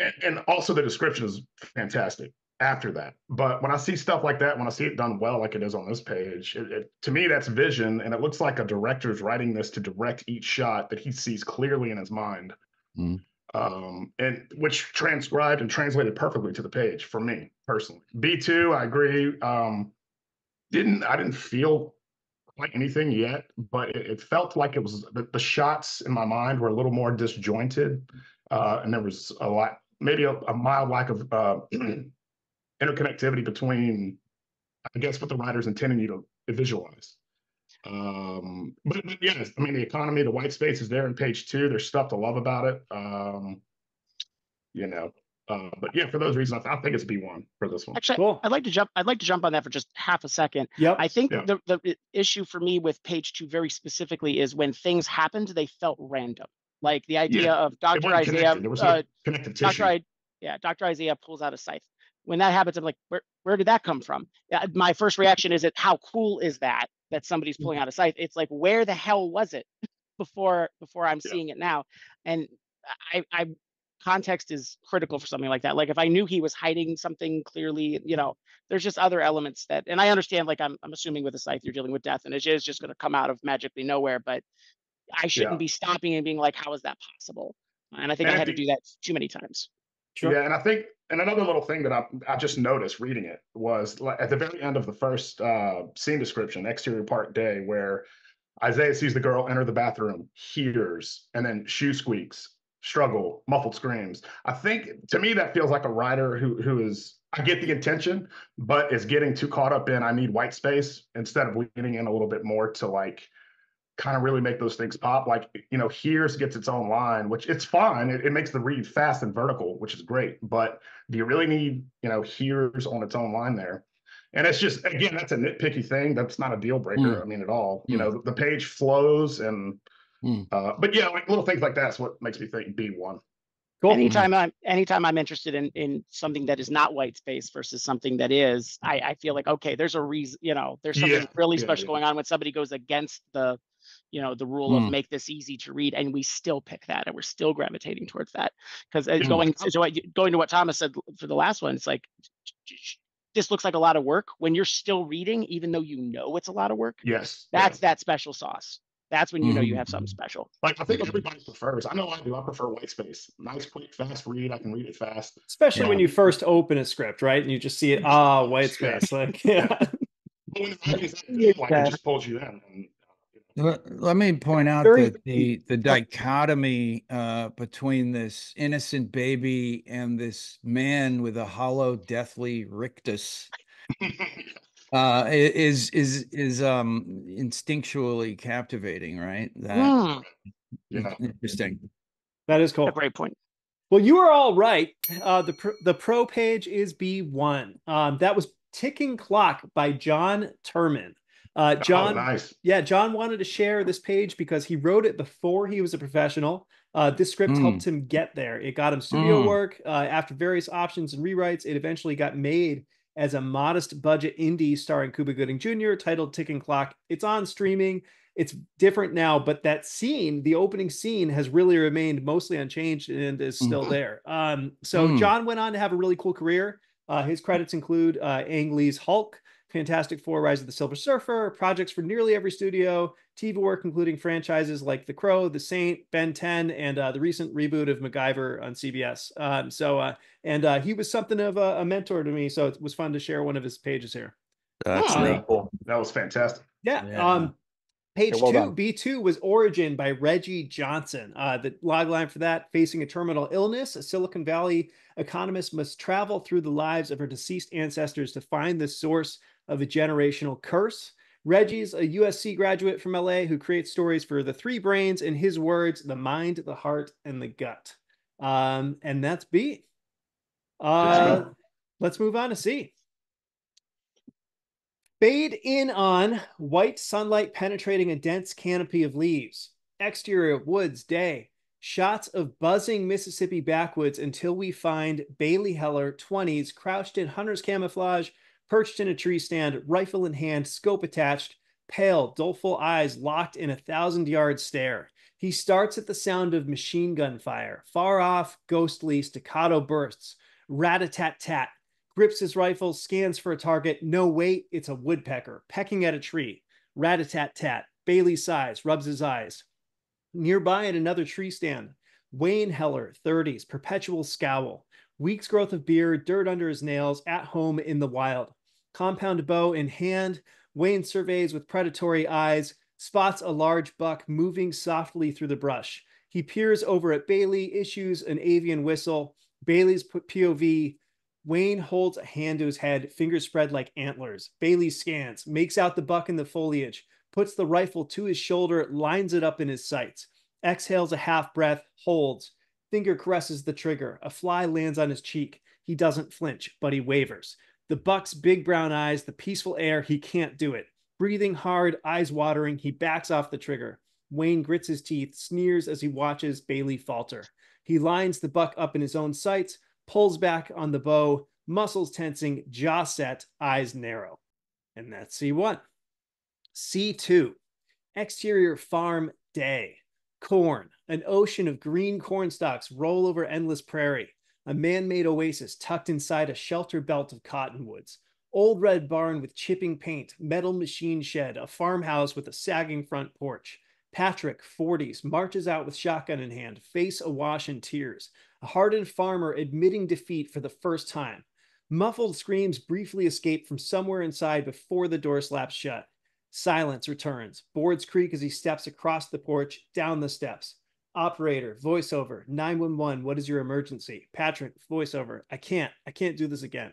and, and also the description is fantastic after that. But when I see stuff like that, when I see it done well, like it is on this page, it, it, to me, that's vision. And it looks like a director's writing this to direct each shot that he sees clearly in his mind um, and which transcribed and translated perfectly to the page for me personally. B two, I agree. Um, didn't I didn't feel like anything yet, but it, it felt like it was the, the shots in my mind were a little more disjointed, uh, and there was a lot, maybe a, a mild lack of uh, interconnectivity between, I guess, what the writers intending you to visualize. Um, but, but yes, I mean the economy, the white space is there in page two. There's stuff to love about it. Um, you know, uh, but yeah, for those reasons, I, I think it's B one for this one. Actually, Cool. I'd like to jump. I'd like to jump on that for just half a second. Yep. I think Yeah. the, the issue for me with page two very specifically is when things happened, they felt random. Like the idea of Dr. Isaiah, connected. There was no uh, connective tissue. Dr. I, yeah, Dr. Isaiah pulls out a scythe. When that happens, I'm like, where where did that come from? Yeah, My first reaction is, it how cool is that that somebody's Mm. pulling out a scythe? It's like, where the hell was it before before I'm Yeah. seeing it now? And I, I context is critical for something like that. Like if I knew he was hiding something clearly, you know, there's just other elements that, and I understand. Like I'm I'm assuming with a scythe you're dealing with death, and it is just going to come out of magically nowhere. But I shouldn't Yeah. be stopping and being like, how is that possible? And I think And I I had to do that too many times. Sure. Yeah, and I think, and another little thing that I I just noticed reading it was like at the very end of the first uh, scene description, exterior part day, where Isaiah sees the girl enter the bathroom, hears, and then shoe squeaks, struggle, muffled screams. I think to me that feels like a writer who who is I get the intention, but is getting too caught up in I need white space instead of leaning in a little bit more to like kind of really make those things pop. Like, you know, here's gets its own line, which it's fine. It, it makes the read fast and vertical, which is great. But do you really need, you know, here's on its own line there? And it's just, again, that's a nitpicky thing. That's not a deal breaker. I mean, at all. You know, the, the page flows and, Mm. uh, but yeah, like little things like that's what makes me think B1. Cool. anytime I'm anytime I'm interested in in something that is not white space versus something that is, I, I feel like okay, there's a reason, you know, there's something Yeah, really yeah, special yeah. going on when somebody goes against the, you know, the rule Hmm. of make this easy to read, and we still pick that, and we're still gravitating towards that because Yeah. going so what going to what Thomas said for the last one, it's like j- j- this looks like a lot of work when you're still reading, even though you know it's a lot of work. Yes. yeah. That's that special sauce. That's when you know you have something special. Like I think everybody prefers. I know I do. I prefer white space. Nice, quick, fast read. I can read it fast. Especially when you first open a script, right? And you just see it, ah, white space. Like, yeah. But when the writing's that good, like it just pulls you in. And, uh, you know, Let, let me point out Very- that the the dichotomy uh, between this innocent baby and this man with a hollow, deathly rictus uh, is is is um instinctually captivating, right? That Mm, yeah. interesting. That is cool. a great point. Well, you are all right. Uh, the pro, the pro page is B1. Um, that was Ticking Clock by John Turman. Uh, Oh, John, nice. yeah, John wanted to share this page because he wrote it before he was a professional. Uh, this script Mm. helped him get there. It got him studio Mm. work. Uh, after various options and rewrites, it eventually got made as a modest budget indie starring Cuba Gooding Jr. titled Ticking Clock. It's on streaming. It's different now, but that scene, the opening scene, has really remained mostly unchanged and is still Mhm. there. Um, so Mm. John went on to have a really cool career. Uh, his credits include uh, Ang Lee's Hulk, Fantastic Four: Rise of the Silver Surfer, projects for nearly every studio, TV work including franchises like The Crow, The Saint, Ben 10, and uh, the recent reboot of MacGyver on CBS. Um, so, uh, and uh, he was something of a, a mentor to me, so it was fun to share one of his pages here. That's Ah. neat. Cool. That was fantastic. Yeah. Yeah. Um, page Yeah, well two, done. B2 was Origin by Reggie Johnson. Uh, the log line for that facing a terminal illness, a Silicon Valley economist must travel through the lives of her deceased ancestors to find the source of a generational curse. Reggie's a USC graduate from LA who creates stories for the three brains, in his words, the mind, the heart, and the gut. Um, and that's B. Uh, let's move on to C. Fade in on white sunlight penetrating a dense canopy of leaves. Exterior woods, day. Shots of buzzing Mississippi backwoods until we find Bailey Heller, 20s, crouched in hunter's camouflage, perched in a tree stand, rifle in hand, scope attached, pale, doleful eyes locked in a thousand yard stare. He starts at the sound of machine gun fire, far off, ghostly staccato bursts, rat a tat tat, grips his rifle, scans for a target. No, wait, it's a woodpecker pecking at a tree. Rat a tat tat. Bailey sighs, rubs his eyes. Nearby at another tree stand, Wayne Heller, 30s, perpetual scowl, weeks growth of beard, dirt under his nails, at home in the wild. Compound bow in hand, Wayne surveys with predatory eyes, spots a large buck moving softly through the brush. He peers over at Bailey, issues an avian whistle. Bailey's POV. Wayne holds a hand to his head, fingers spread like antlers. Bailey scans, makes out the buck in the foliage, puts the rifle to his shoulder, lines it up in his sights, exhales a half breath, holds, finger caresses the trigger. A fly lands on his cheek. He doesn't flinch, but he wavers. The buck's big brown eyes, the peaceful air, he can't do it. Breathing hard, eyes watering, he backs off the trigger. Wayne grits his teeth, sneers as he watches Bailey falter. He lines the buck up in his own sights, pulls back on the bow, muscles tensing, jaw set, eyes narrow. And that's C1. C2, exterior farm day. Corn, an ocean of green corn stalks roll over endless prairie. A man made oasis tucked inside a shelter belt of cottonwoods. Old red barn with chipping paint, metal machine shed, a farmhouse with a sagging front porch. Patrick, 40s, marches out with shotgun in hand, face awash in tears. A hardened farmer admitting defeat for the first time. Muffled screams briefly escape from somewhere inside before the door slaps shut. Silence returns. Boards creak as he steps across the porch, down the steps. Operator, voiceover, 911, what is your emergency? Patrick, voiceover, I can't, I can't do this again.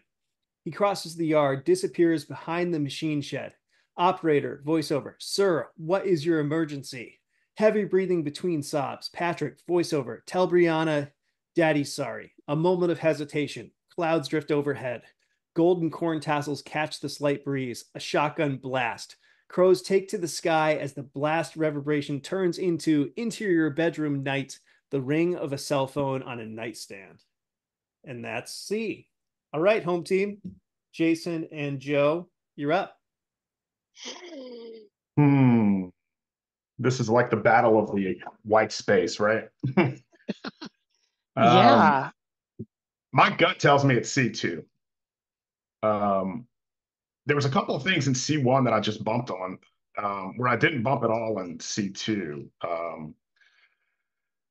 He crosses the yard, disappears behind the machine shed. Operator, voiceover, sir, what is your emergency? Heavy breathing between sobs. Patrick, voiceover, tell Brianna, daddy sorry. A moment of hesitation. Clouds drift overhead. Golden corn tassels catch the slight breeze. A shotgun blast. Crows take to the sky as the blast reverberation turns into interior bedroom night, the ring of a cell phone on a nightstand. And that's C. All right, home team. Jason and Joe, you're up. Hmm. This is like the battle of the white space, right? Um, yeah. My gut tells me it's C2. Um, there was a couple of things in C1 that I just bumped on, um, where I didn't bump at all in C2. Um,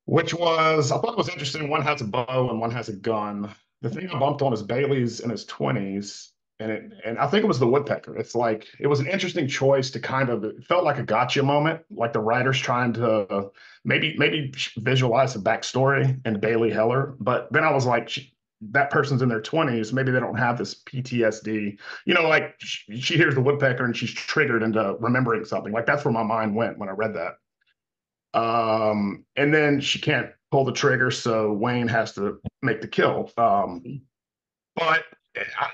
which was I thought it was interesting. One has a bow and one has a gun. The thing I bumped on is Bailey's in his twenties, and it and I think it was the woodpecker. It's like it was an interesting choice to kind of it felt like a gotcha moment, like the writers trying to maybe maybe visualize a backstory in Bailey Heller. But then I was like, that person's in their 20s maybe they don't have this ptsd you know like she, she hears the woodpecker and she's triggered into remembering something like that's where my mind went when i read that um, and then she can't pull the trigger, so Wayne has to make the kill. Um, but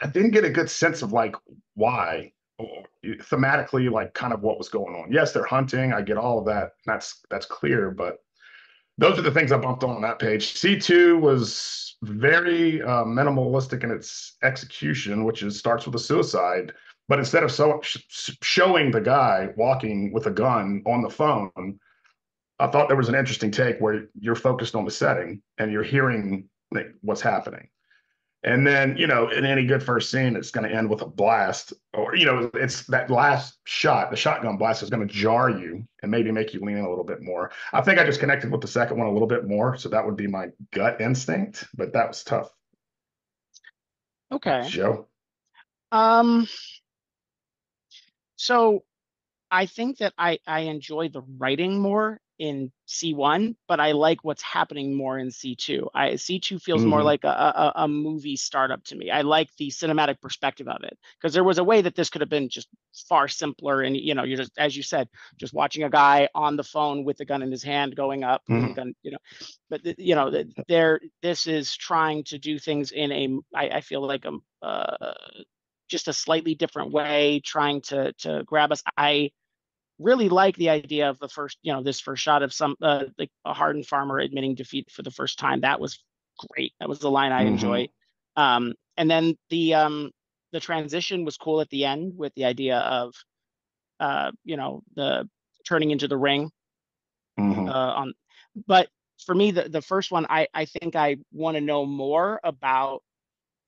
I didn't get a good sense of like why thematically, like kind of what was going on. Yes, they're hunting. I get all of that. That's that's clear, but those are the things I bumped on on that page. C2 was very uh, minimalistic in its execution, which is starts with a suicide. But instead of so sh- showing the guy walking with a gun on the phone, I thought there was an interesting take where you're focused on the setting and you're hearing like, what's happening. And then, you know, in any good first scene, it's going to end with a blast, or you know, it's that last shot, the shotgun blast is going to jar you and maybe make you lean in a little bit more. I think I just connected with the second one a little bit more, so that would be my gut instinct, but that was tough. Okay. Joe. Um. So, I think that I I enjoy the writing more in C1, but I like what's happening more in C2. I C2 feels mm-hmm. more like a, a, a movie startup to me. I like the cinematic perspective of it because there was a way that this could have been just far simpler. And you know, you're just as you said, just watching a guy on the phone with a gun in his hand going up, mm-hmm. gun, you know. But the, you know, there this is trying to do things in a I, I feel like a uh, just a slightly different way, trying to to grab us. I really like the idea of the first, you know, this first shot of some uh, like a hardened farmer admitting defeat for the first time. That was great. That was the line I mm-hmm. enjoyed. Um, and then the um, the transition was cool at the end with the idea of, uh, you know, the turning into the ring. Mm-hmm. Uh, on, but for me, the the first one, I I think I want to know more about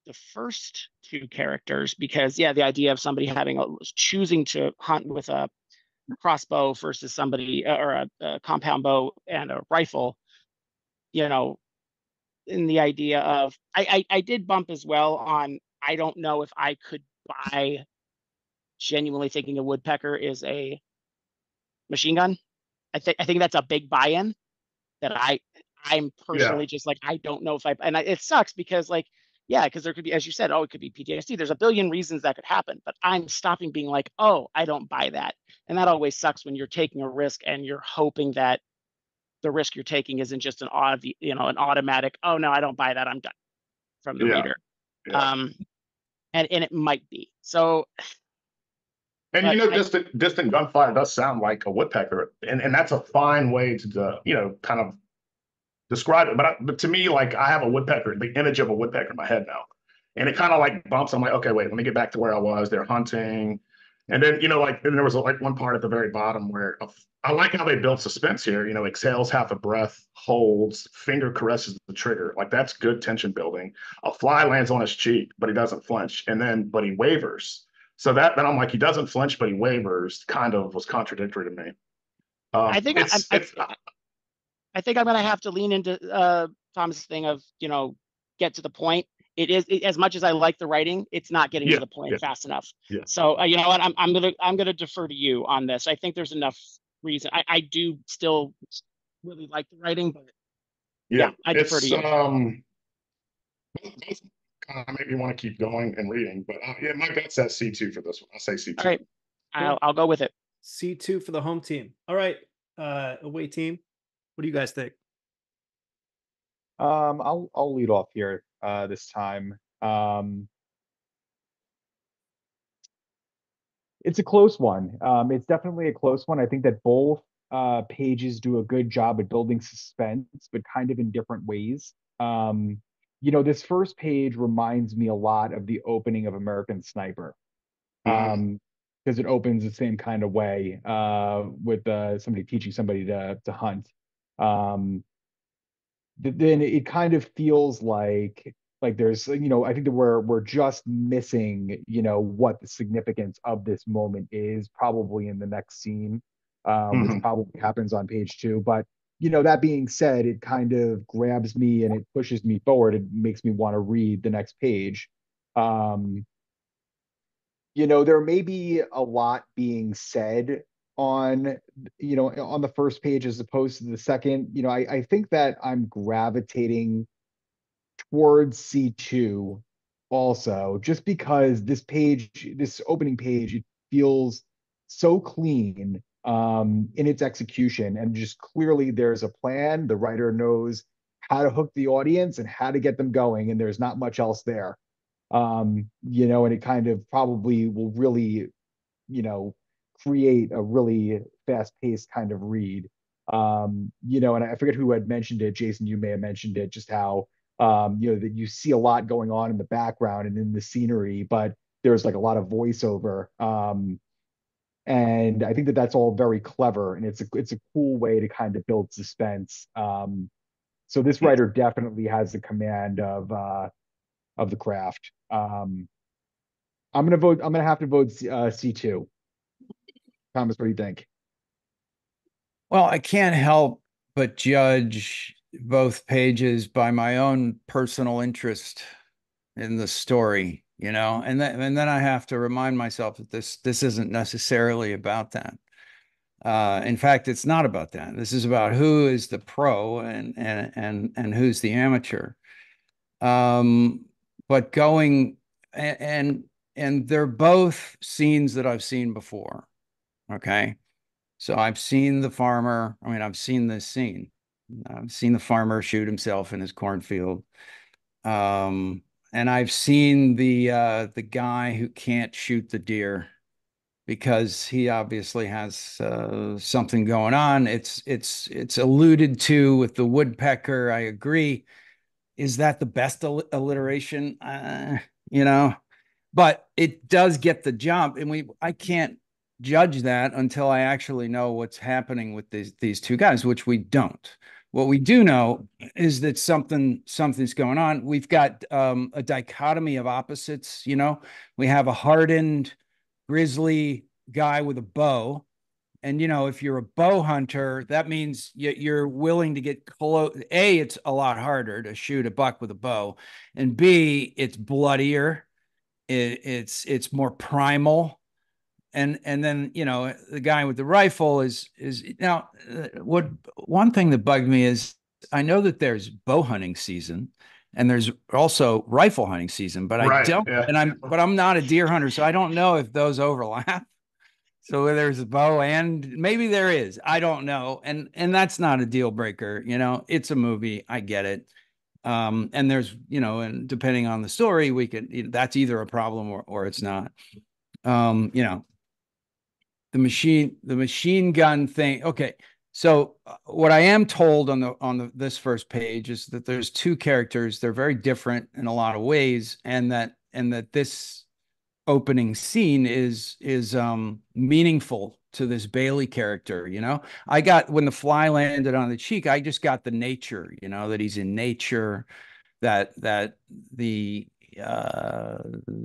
the first two characters because yeah the idea of somebody having a choosing to hunt with a crossbow versus somebody uh, or a, a, compound bow and a rifle you know in the idea of I, I i did bump as well on i don't know if i could buy genuinely thinking a woodpecker is a machine gun i think i think that's a big buy-in that i i'm personally yeah. just like i don't know if i and I, it sucks because like yeah, because there could be, as you said, oh, it could be PTSD. There's a billion reasons that could happen, but I'm stopping being like, oh, I don't buy that. And that always sucks when you're taking a risk and you're hoping that the risk you're taking isn't just an odd, you know, an automatic, oh no, I don't buy that. I'm done from the yeah. reader. Yeah. Um, and, and it might be. So and you know, I, distant distant gunfire does sound like a woodpecker, and, and that's a fine way to, you know, kind of describe it. But, I, but to me, like I have a woodpecker, the image of a woodpecker in my head now. And it kind of like bumps. I'm like, okay, wait, let me get back to where I was. They're hunting. And then, you know, like then there was like one part at the very bottom where a, I like how they built suspense here. You know, exhales half a breath, holds, finger caresses the trigger. Like that's good tension building. A fly lands on his cheek, but he doesn't flinch. And then, but he wavers. So that then I'm like, he doesn't flinch, but he wavers. Kind of was contradictory to me. Um, I think it's, I, it's, I, I think I'm going to have to lean into uh, Tom's thing of you know get to the point. It is it, as much as I like the writing, it's not getting yeah, to the point yeah. fast enough. Yeah. So uh, you know what, I'm I'm gonna I'm gonna defer to you on this. I think there's enough reason. I, I do still really like the writing, but yeah, yeah I defer to you. Um, kind of make me want to keep going and reading, but uh, yeah, my gut says C two for this one. I'll say C two. All right, I'll I'll go with it. C two for the home team. All right, uh, away team. What do you guys think? Um, I'll I'll lead off here uh, this time. Um, it's a close one. Um, it's definitely a close one. I think that both uh, pages do a good job at building suspense, but kind of in different ways. Um, you know, this first page reminds me a lot of the opening of American Sniper. Mm-hmm. Um, because it opens the same kind of way uh, with uh, somebody teaching somebody to to hunt um then it kind of feels like Like there's, you know, I think that we're we're just missing, you know, what the significance of this moment is probably in the next scene, uh, which Mhm. probably happens on page two. But you know, that being said, it kind of grabs me and it pushes me forward. It makes me want to read the next page. Um, you know, there may be a lot being said on, you know, on the first page as opposed to the second. You know, I, I think that I'm gravitating towards C2 also, just because this page, this opening page, it feels so clean um, in its execution and just clearly there's a plan. The writer knows how to hook the audience and how to get them going, and there's not much else there um, you know, and it kind of probably will really, you know, create a really fast-paced kind of read. Um, you know, and I forget who had mentioned it. Jason, you may have mentioned it, just how um, you know, that you see a lot going on in the background and in the scenery, but there's like a lot of voiceover. Um, and I think that that's all very clever, and it's a it's a cool way to kind of build suspense. Um, so this writer definitely has the command of uh, of the craft. Um, I'm gonna vote. I'm gonna have to vote C- uh, C2. Thomas, what do you think? Well, I can't help but judge both pages by my own personal interest in the story, you know, and then and then I have to remind myself that this this isn't necessarily about that. Uh, in fact, it's not about that. This is about who is the pro and and and and who's the amateur. Um, but going a- and and they're both scenes that I've seen before. Okay. So I've seen the farmer. I mean, I've seen this scene. I've seen the farmer shoot himself in his cornfield. Um, and I've seen the uh, the guy who can't shoot the deer because he obviously has uh, something going on. It's it's it's alluded to with the woodpecker. I agree. Is that the best al- alliteration? Uh, you know, but it does get the jump, and we I can't judge that until I actually know what's happening with these these two guys, which we don't. What we do know is that something something's going on. We've got um, a dichotomy of opposites. You know, we have a hardened, grizzly guy with a bow, and you know, if you're a bow hunter, that means you- you're willing to get close. A, it's a lot harder to shoot a buck with a bow, and B, it's bloodier. It, it's it's more primal and and then you know the guy with the rifle is is now uh, what one thing that bugged me is I know that there's bow hunting season and there's also rifle hunting season, but I Right, don't yeah. and I'm but I'm not a deer hunter, so I don't know if those overlap. So there's a bow and maybe there is. I don't know. And and that's not a deal breaker, you know. It's a movie. I get it. Um and there's, you know, and depending on the story, we could that's either a problem or or it's not. Um, you know, the machine the machine gun thing. Okay so uh, what i am told on the on the this first page is that there's two characters. They're very different in a lot of ways and that and that this opening scene is is um meaningful to this bailey character you know? I got when the fly landed on the cheek i just got the nature you know that he's in nature that that the uh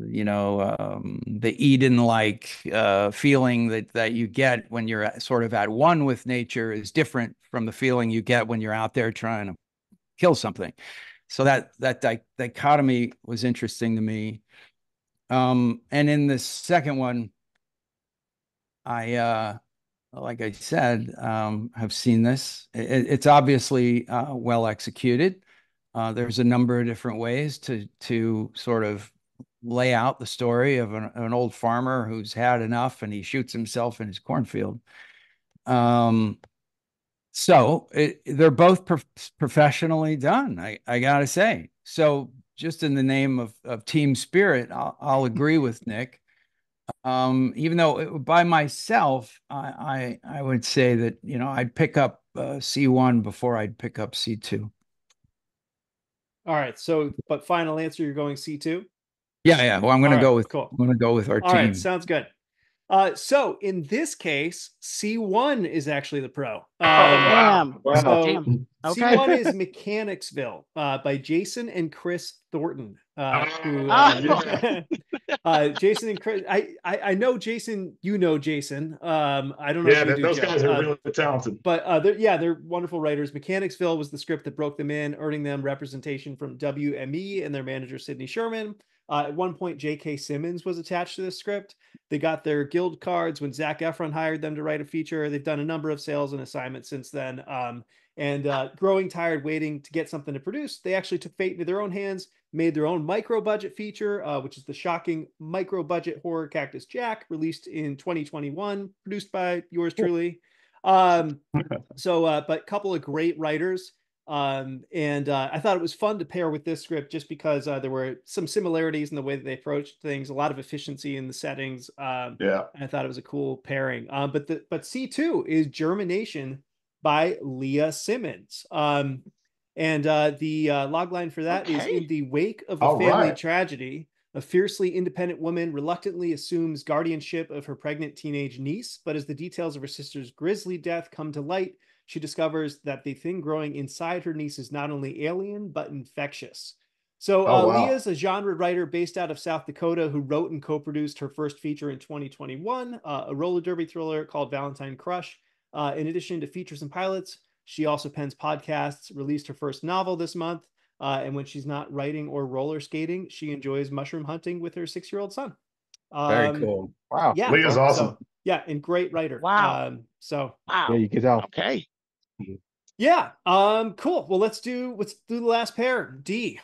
you know um the eden like uh feeling that that you get when you're sort of at one with nature is different from the feeling you get when you're out there trying to kill something. So that that di- dichotomy was interesting to me. Um and in the second one i uh like i said um have seen this. It, it's obviously uh well executed uh, there's a number of different ways to to sort of lay out the story of an, an old farmer who's had enough and he shoots himself in his cornfield. Um, so it, they're both prof- professionally done. I I gotta say. So just in the name of of team spirit, I'll, I'll agree with Nick. Um, even though it, by myself, I, I I would say that you know I'd pick up uh, C1 before I'd pick up C2. All right. So, but final answer, you're going C2? Yeah, yeah. Well, I'm going All to right, go with cool. I'm going to go with our All team. right. Sounds good. Uh, so in this case, C1 is actually the pro. Um, Damn. Wow. So Okay. C1 is Mechanicsville uh, by Jason and Chris Thornton. Uh, who, Ah. Uh, Jason and Chris, I, I I know Jason. You know Jason. Um, I don't know. Yeah, if you th- do, those Joe. guys are Uh, really talented. but uh, they're, yeah, they're wonderful writers. Mechanicsville was the script that broke them in, earning them representation from WME and their manager Sidney Sherman. Uh, at one point, J.K. Simmons was attached to this script. They got their guild cards when Zac Efron hired them to write a feature. They've done a number of sales and assignments since then. Um, and uh, growing tired, waiting to get something to produce, they actually took fate into their own hands, made their own micro budget feature, uh, which is the shocking micro budget horror Cactus Jack, released in 2021, produced by yours truly. Um, so, uh, but couple of great writers. Um, and uh, I thought it was fun to pair with this script just because uh, there were some similarities in the way that they approached things, a lot of efficiency in the settings. Um, Yeah. and I thought it was a cool pairing. Um, but the but C two is Germination by Leah Simmons. Um, and uh, the uh, log line for that is Okay. in the wake of a All family right. tragedy. A fiercely independent woman reluctantly assumes guardianship of her pregnant teenage niece, but as the details of her sister's grisly death come to light, she discovers that the thing growing inside her niece is not only alien but infectious. So Oh, uh, wow. Leah's a genre writer based out of South Dakota who wrote and co-produced her first feature in 2021, uh, a roller derby thriller called Valentine Crush. Uh, in addition to features and pilots, she also pens podcasts. Released her first novel this month, uh, and when she's not writing or roller skating, she enjoys mushroom hunting with her six-year-old son. Very Um, cool. Wow. Yeah, Leah's so- awesome. yeah, and great writer. Wow. Um, so Wow. Yeah, you can tell. Okay. yeah, um, cool. Well, let's do let's do the last pair. D.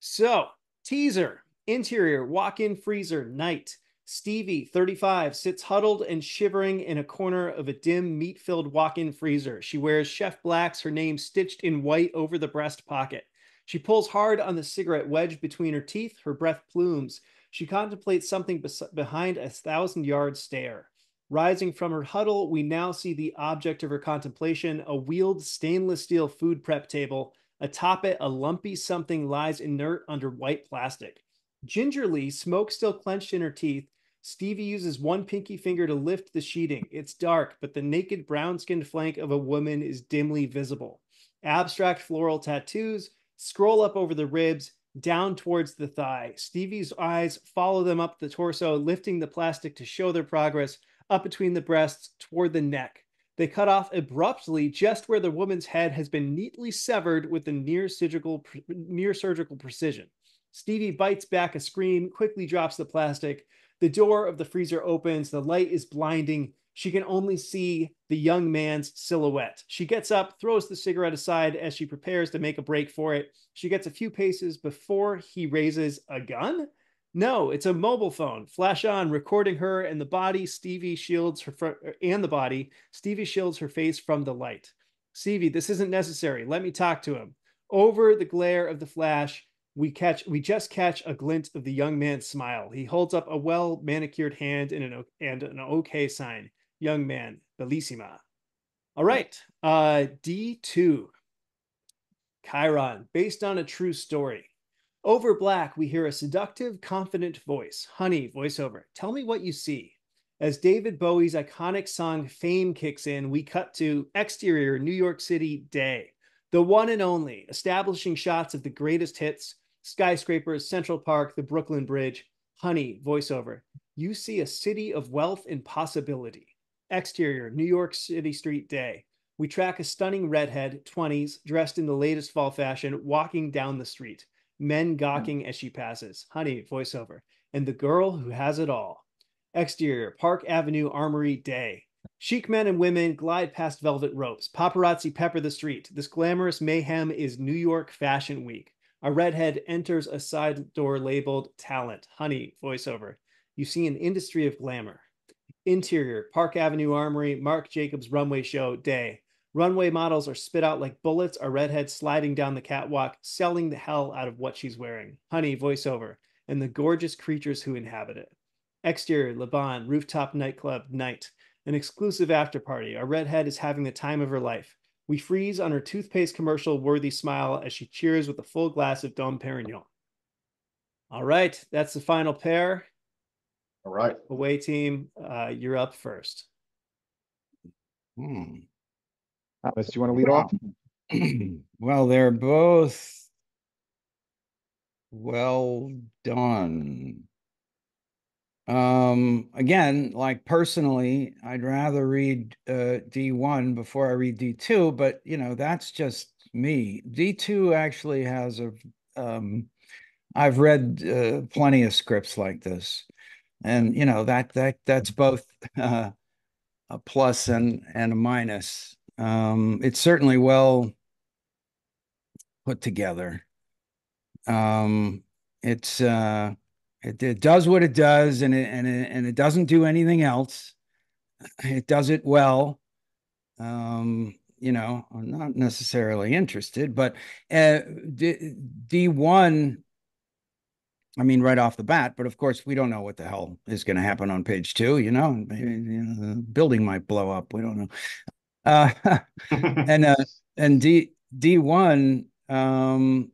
So teaser, interior, walk-in freezer, night. Stevie, 35, sits huddled and shivering in a corner of a dim, meat-filled walk-in freezer. She wears Chef Black's, her name stitched in white over the breast pocket. She pulls hard on the cigarette wedged between her teeth, her breath plumes. She contemplates something bes- behind a thousand-yard stare. Rising from her huddle, we now see the object of her contemplation, a wheeled stainless steel food prep table. Atop it, a lumpy something lies inert under white plastic. Gingerly, smoke still clenched in her teeth, Stevie uses one pinky finger to lift the sheeting. It's dark, but the naked brown skinned flank of a woman is dimly visible. Abstract floral tattoos scroll up over the ribs, down towards the thigh. Stevie's eyes follow them up the torso, lifting the plastic to show their progress up between the breasts toward the neck. They cut off abruptly just where the woman's head has been neatly severed with a near surgical near surgical precision. Stevie bites back a scream, quickly drops the plastic. The door of the freezer opens. The light is blinding. She can only see the young man's silhouette. She gets up, throws the cigarette aside as she prepares to make a break for it. She gets a few paces before he raises a gun. No, it's a mobile phone. Flash on, recording her and the body. Stevie shields her fr- er, and the body. Stevie shields her face from the light. Stevie, this isn't necessary. Let me talk to him. Over the glare of the flash, we catch we just catch a glint of the young man's smile. He holds up a well manicured hand and an and an okay sign. Young man, bellissima. All right, uh, D two. Chiron, based on a true story. Over black, we hear a seductive, confident voice. Honey, voiceover. Tell me what you see. As David Bowie's iconic song Fame kicks in, we cut to exterior New York City day. The one and only, establishing shots of the greatest hits, skyscrapers, Central Park, the Brooklyn Bridge. Honey, voiceover. You see a city of wealth and possibility. Exterior New York City street day. We track a stunning redhead, 20s, dressed in the latest fall fashion, walking down the street men gawking as she passes. Honey, voiceover. And the girl who has it all. Exterior, Park Avenue Armory Day. Chic men and women glide past velvet ropes. Paparazzi pepper the street. This glamorous mayhem is New York Fashion Week. A redhead enters a side door labeled Talent. Honey, voiceover. You see an industry of glamour. Interior, Park Avenue Armory, Marc Jacobs Runway Show Day. Runway models are spit out like bullets, a redhead sliding down the catwalk, selling the hell out of what she's wearing. Honey, voiceover, and the gorgeous creatures who inhabit it. Exterior, Le Bain, rooftop nightclub, night. An exclusive after party. A redhead is having the time of her life. We freeze on her toothpaste commercial worthy smile as she cheers with a full glass of Dom Perignon. All right, that's the final pair. All right. Away team, uh, you're up first. Hmm. Thomas, do you want to lead off? well, they're both well done. Um, again, like personally, I'd rather read uh, D1 before I read D2, but you know, that's just me. D2 actually has a, um, I've read uh, plenty of scripts like this, and you know that that that's both uh, a plus and and a minus. Um, it's certainly well put together. Um, it's uh, it, it does what it does, and it and it, and it doesn't do anything else. It does it well. Um, you know, I'm not necessarily interested, but uh, D one. I mean, right off the bat, but of course, we don't know what the hell is going to happen on page two. You know, the building might blow up. We don't know. Uh, and uh, and D D one, um,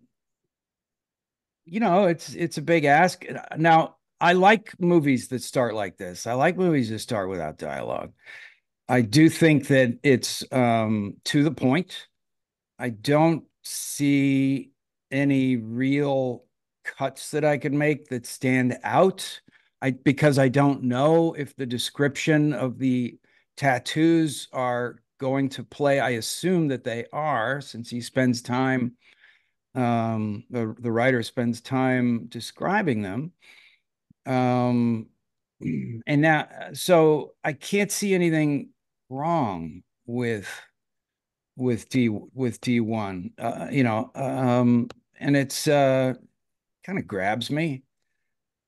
you know, it's it's a big ask. Now, I like movies that start like this. I like movies that start without dialogue. I do think that it's um, to the point. I don't see any real cuts that I could make that stand out. I because I don't know if the description of the tattoos are going to play. I assume that they are, since he spends time, um, the, the writer spends time describing them. Um, and now, so I can't see anything wrong with with D with D1. Uh, you know, um, and it's uh, kind of grabs me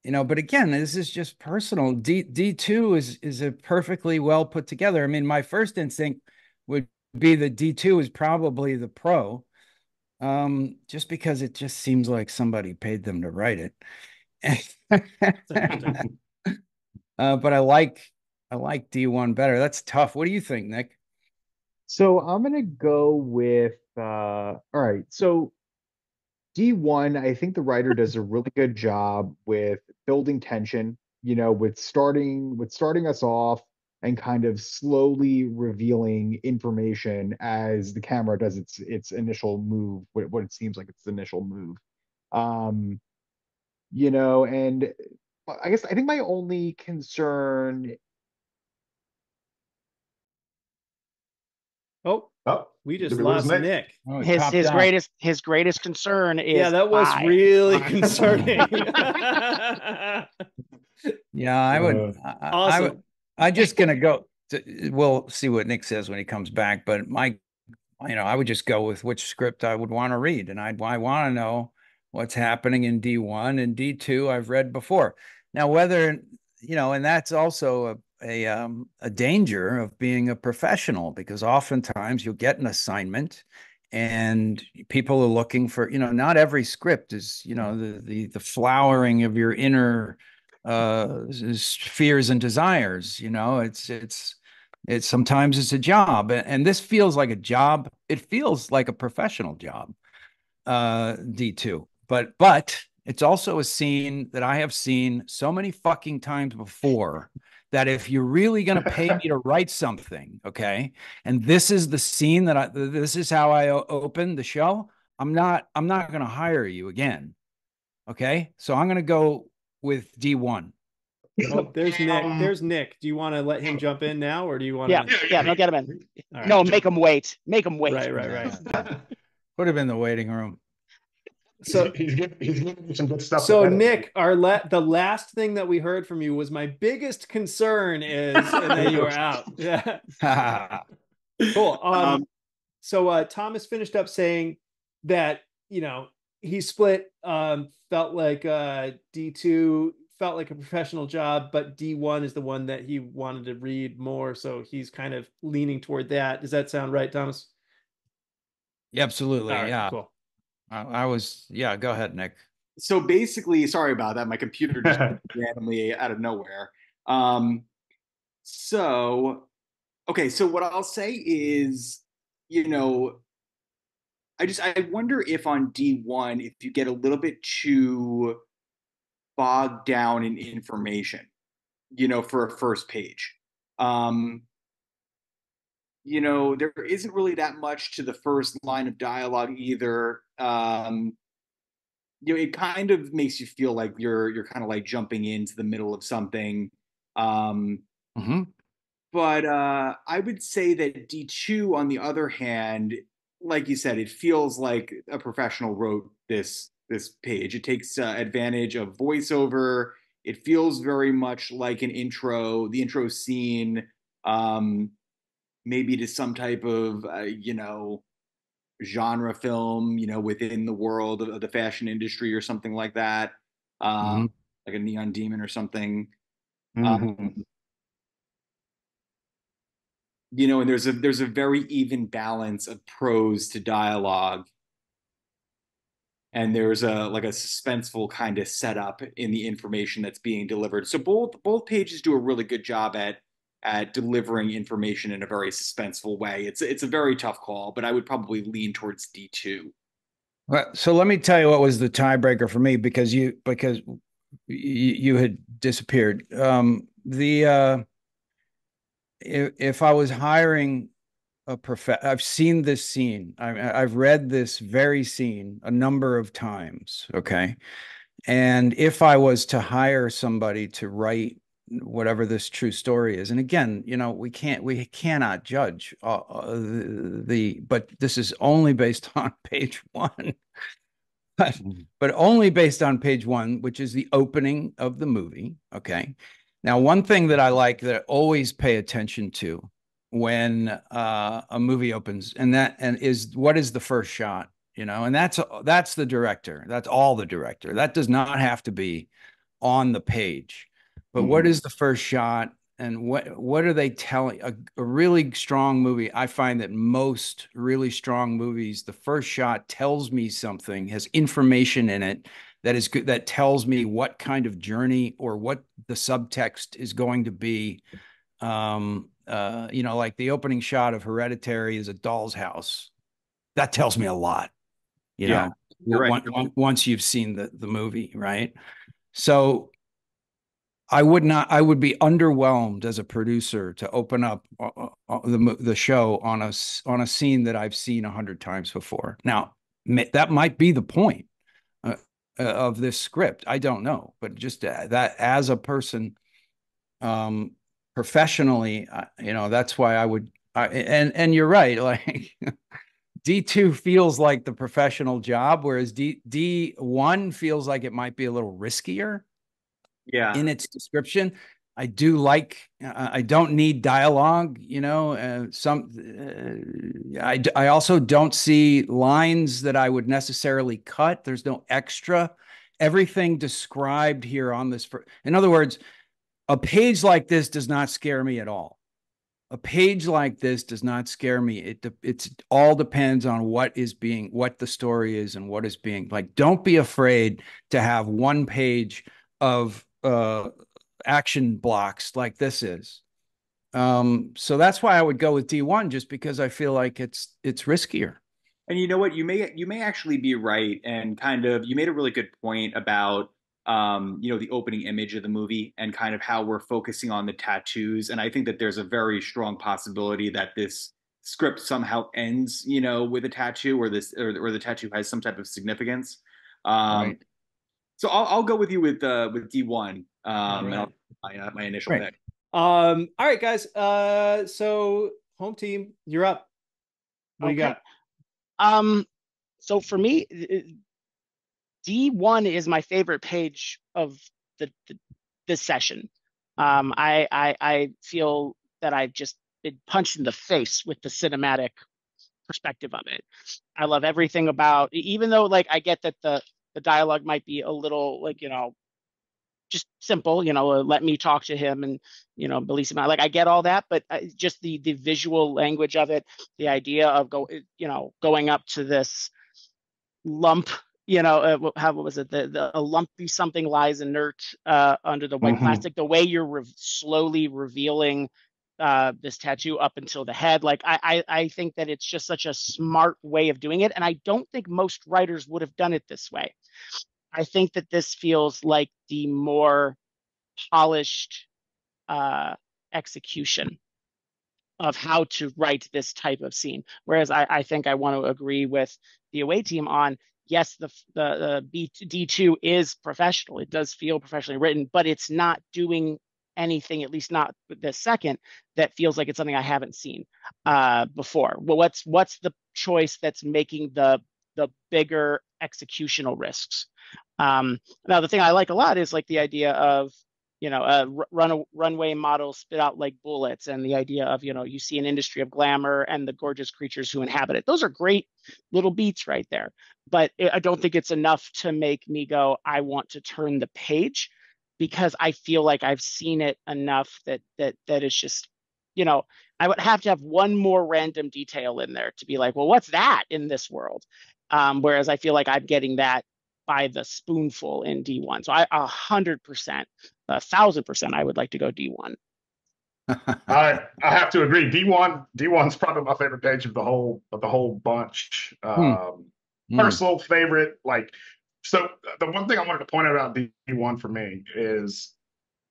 you know but again this is just personal d d2 is is a perfectly well put together i mean my first instinct would be that D2 is probably the pro, um, just because it just seems like somebody paid them to write it. uh, but I like I like D1 better. That's tough. What do you think, Nick? So I'm gonna go with uh all right. So D1, I think the writer does a really good job with building tension, you know, with starting with starting us off and kind of slowly revealing information as the camera does its its initial move, what, what it seems like its initial move. Um, you know, and I guess I think my only concern. Oh, Oh, we just Did we lost Nick? Nick. Oh, His his down. greatest his greatest concern is Yeah, that was I. really concerning. Yeah, I would. Uh, I, I awesome. would. I'm just gonna go. To, we'll see what Nick says when he comes back. But my, you know, I would just go with which script I would want to read, and I'd I want to know what's happening in D1 and D2. I've read before. Now, whether you know, and that's also a a um a danger of being a professional because oftentimes you'll get an assignment and people are looking for you know not every script is you know the the the flowering of your inner uh fears and desires you know? It's it's it's sometimes it's a job and this feels like a job it feels like a professional job uh d2 but but it's also a scene that i have seen so many fucking times before that if you're really going to pay me to write something okay and this is the scene that i this is how i open the show i'm not i'm not going to hire you again okay? So i'm going to go with d1 Oh, there's Nick. Um, There's Nick. Do you want to let him jump in now, or do you want Yeah, to? yeah, no, get him in. All right. No, make him wait. Make him wait. Right, right, right. Put him in the waiting room. So, he's giving, he's giving some good stuff. so. Nick, our la- the last thing that we heard from you was my biggest concern is, and then you were out. Yeah, cool. Um, Um, so uh, Thomas finished up saying that you know he split. Um, felt like uh, D two felt like a professional job, but D one is the one that he wanted to read more. So he's kind of leaning toward that. Does that sound right, Thomas? Yeah, absolutely. All right, yeah. cool. I, I was, yeah, go ahead, Nick. so basically, sorry about that. My computer just randomly out of nowhere. Um, so, okay, so what I'll say is, you know, I just I wonder if on D1 if you get a little bit too bogged down in information. you know, for a first page. Um, you know, there isn't really that much to the first line of dialogue either. Um, you know, it kind of makes you feel like you're you're kind of like jumping into the middle of something. Um, hmm but uh, I would say that D2, on the other hand, like you said, it feels like a professional wrote this this page. It takes uh, advantage of voiceover. It feels very much like an intro, the intro scene, um, maybe to some type of uh, you know genre film, you know, within the world of, the fashion industry or something like that, um, like a Neon Demon or something. Um, you know, and there's a there's a very even balance of prose to dialogue. And there's a like a suspenseful kind of setup in the information that's being delivered. So both both pages do a really good job at at delivering information in a very suspenseful way. It's it's a very tough call, but I would probably lean towards D two. So let me tell you what was the tiebreaker for me because you because you, you had disappeared. Um, the uh, if, if I was hiring a prof, I've seen this scene. I, I've read this very scene a number of times. Okay, and if I was to hire somebody to write whatever this true story is, and again, you know, we can't, we cannot judge uh, uh, the, the, but this is only based on page one. But, but only based on page one, which is the opening of the movie. Okay. Now, one thing that I like that I always pay attention to when uh, a movie opens, and that and is what is the first shot, you know, and that's that's the director. That's all the director. That does not have to be on the page. But what Mhm. is the first shot, and what what are they telling? A, a really strong movie. I find that most really strong movies, the first shot tells me something, has information in it that is good that tells me what kind of journey or what the subtext is going to be um uh you know like the opening shot of hereditary is a doll's house that tells me a lot you Yeah, know right. on- on- once you've seen the the movie right so I would not. I would be underwhelmed as a producer to open up uh, uh, uh, the the show on a on a scene that I've seen a hundred times before. Now that might be the point uh, of this script. I don't know, but just uh, that as a person, um, professionally, uh, you know, that's why I would. I, and and you're right. Like D two feels like the professional job, whereas D D one feels like it might be a little riskier Yeah. in its description. I do like. Uh, I don't need dialogue. You know, uh, some. Uh, I I also don't see lines that I would necessarily cut. There's no extra. Everything described here on this. fir- In other words, a page like this does not scare me at all. A page like this does not scare me. It it's all depends on what is being what the story is and what is being like. Don't be afraid to have one page of uh action blocks like this is. Um, so that's why I would go with D1 just because I feel like it's it's riskier. And you know what? You may you may actually be right, and kind of you made a really good point about um, you know the opening image of the movie and kind of how we're focusing on the tattoos. And I think that there's a very strong possibility that this script somehow ends, you know, with a tattoo, or this or, or the tattoo has some type of significance. Um, Right. So I'll, I'll go with you with uh, with D one. Um, right. My uh, my initial Right. pick. Um, all right, guys. Uh, so home team, you're up. What do you got? Um, so for me, D one is my favorite page of the, the this session. Um, I, I I feel that I've just been punched in the face with the cinematic perspective of it. I love everything about, even though like I get that the the dialogue might be a little like you know just simple, you know, uh, let me talk to him and you know release him out. Like I get all that, but I, just the the visual language of it, the idea of go, you know, going up to this lump, you know, uh, how what was it? The the a lumpy something lies inert uh, under the white Mhm. plastic. The way you're re- slowly revealing uh, this tattoo up until the head, like I, I I think that it's just such a smart way of doing it, and I don't think most writers would have done it this way. I think that this feels like the more polished uh, execution of how to write this type of scene. Whereas I, I think I want to agree with the away team on yes, the the, the D two is professional. It does feel professionally written, but it's not doing anything, at least not the second, that feels like it's something I haven't seen uh, before. Well, what's what's the choice that's making the the bigger executional risks? Um, now, the thing I like a lot is like the idea of you know, a run a runway model spit out like bullets, and the idea of you know you see an industry of glamour and the gorgeous creatures who inhabit it. Those are great little beats right there, but I don't think it's enough to make me go, I want to turn the page, because I feel like I've seen it enough that that that is just, you know, I would have to have one more random detail in there to be like, well, what's that in this world? Um, whereas I feel like I'm getting that by the spoonful in D1. So I a hundred percent, a thousand percent, I would like to go D1. I I have to agree. D1 D1's probably my favorite page of the whole of the whole bunch. Hmm. Um, hmm. Personal favorite, like so. The one thing I wanted to point out about D1 for me is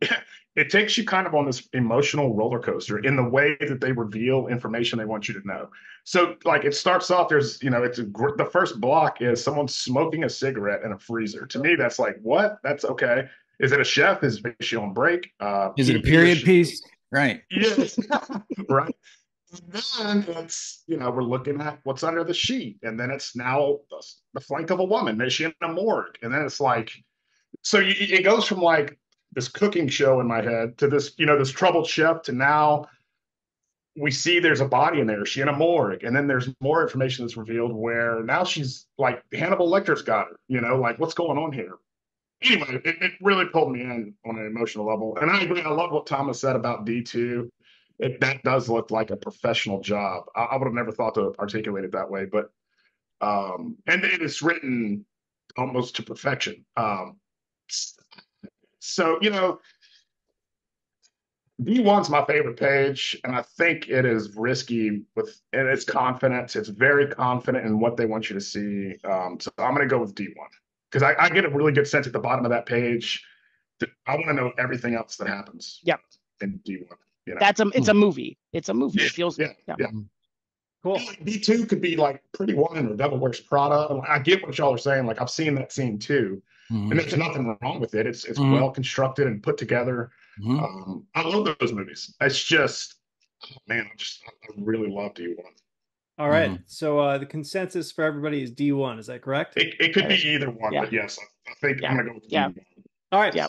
it takes you kind of on this emotional roller coaster in the way that they reveal information they want you to know. So, like, it starts off. There's, you know, it's a, the first block is someone smoking a cigarette in a freezer. To me, that's like, what? That's okay. Is it a chef? Is she on break? Uh, is it a period piece? Right. Yes. right. And then it's, you know, we're looking at what's under the sheet. And then it's now the, the flank of a woman. Is she in a morgue? And then it's like, so you, it goes from like this cooking show in my head to this, you know, this troubled chef to now we see there's a body in there. she in a morgue? And then there's more information that's revealed where now she's like Hannibal Lecter's got her, you know, like what's going on here? Anyway, it, it really pulled me in on an emotional level. And I agree. I love what Thomas said about D2. It, that does look like a professional job. I, I would have never thought to articulate it that way, but um, and it is written almost to perfection. Um, so, you know, D1's my favorite page, and I think it is risky with and its confidence. It's very confident in what they want you to see. Um, so I'm going to go with D1 because I, I, get a really good sense at the bottom of that page. That I want to know everything else that happens. Yep. In D1. You know? That's a it's a movie. It's a movie. It feels yeah. yeah. yeah. Cool. D2 could be like Pretty Woman or Devil Wears Prada. I get what y'all are saying. Like I've seen that scene too. Mm-hmm. And there's nothing wrong with it. It's it's mm-hmm. well constructed and put together. Mm-hmm. Um, I love those movies. It's just, oh, man, I just I really love D1. All right. Mm-hmm. So uh, the consensus for everybody is D1. Is that correct? It, it could be either one, yeah. but yes, I, I think yeah. I'm gonna go with yeah. D1. All right. Yeah.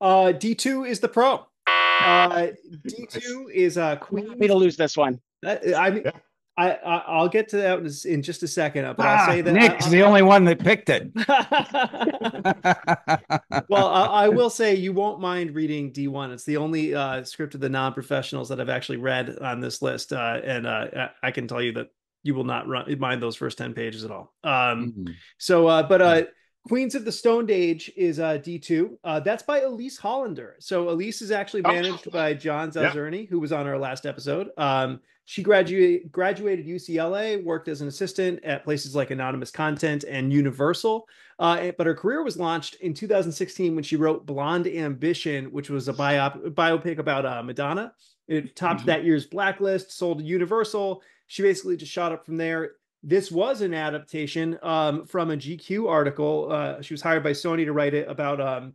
Uh, D2 is the pro. Uh, D2 is uh, Queen. Me to lose this one. Uh, I mean, yeah. I, I will get to that in just a second, but ah, I'll say that Nick's I, the only one that picked it. well, I, I, will say you won't mind reading D1. It's the only uh, script of the non-professionals that I've actually read on this list, uh, and uh, I can tell you that you will not run, mind those first ten pages at all. Um, mm-hmm. So, uh, but uh, Queens of the Stone Age is uh, D2. Uh, that's by Elise Hollander. So Elise is actually oh. managed oh. by John Zaozirny, yeah. who was on our last episode. Um, she graduated graduated UCLA, worked as an assistant at places like Anonymous Content and Universal. Uh, but her career was launched in 2016 when she wrote Blonde Ambition, which was a biop- biopic about uh, Madonna. It topped mm-hmm. that year's blacklist, sold to Universal. She basically just shot up from there. This was an adaptation um, from a GQ article. Uh, she was hired by Sony to write it about um,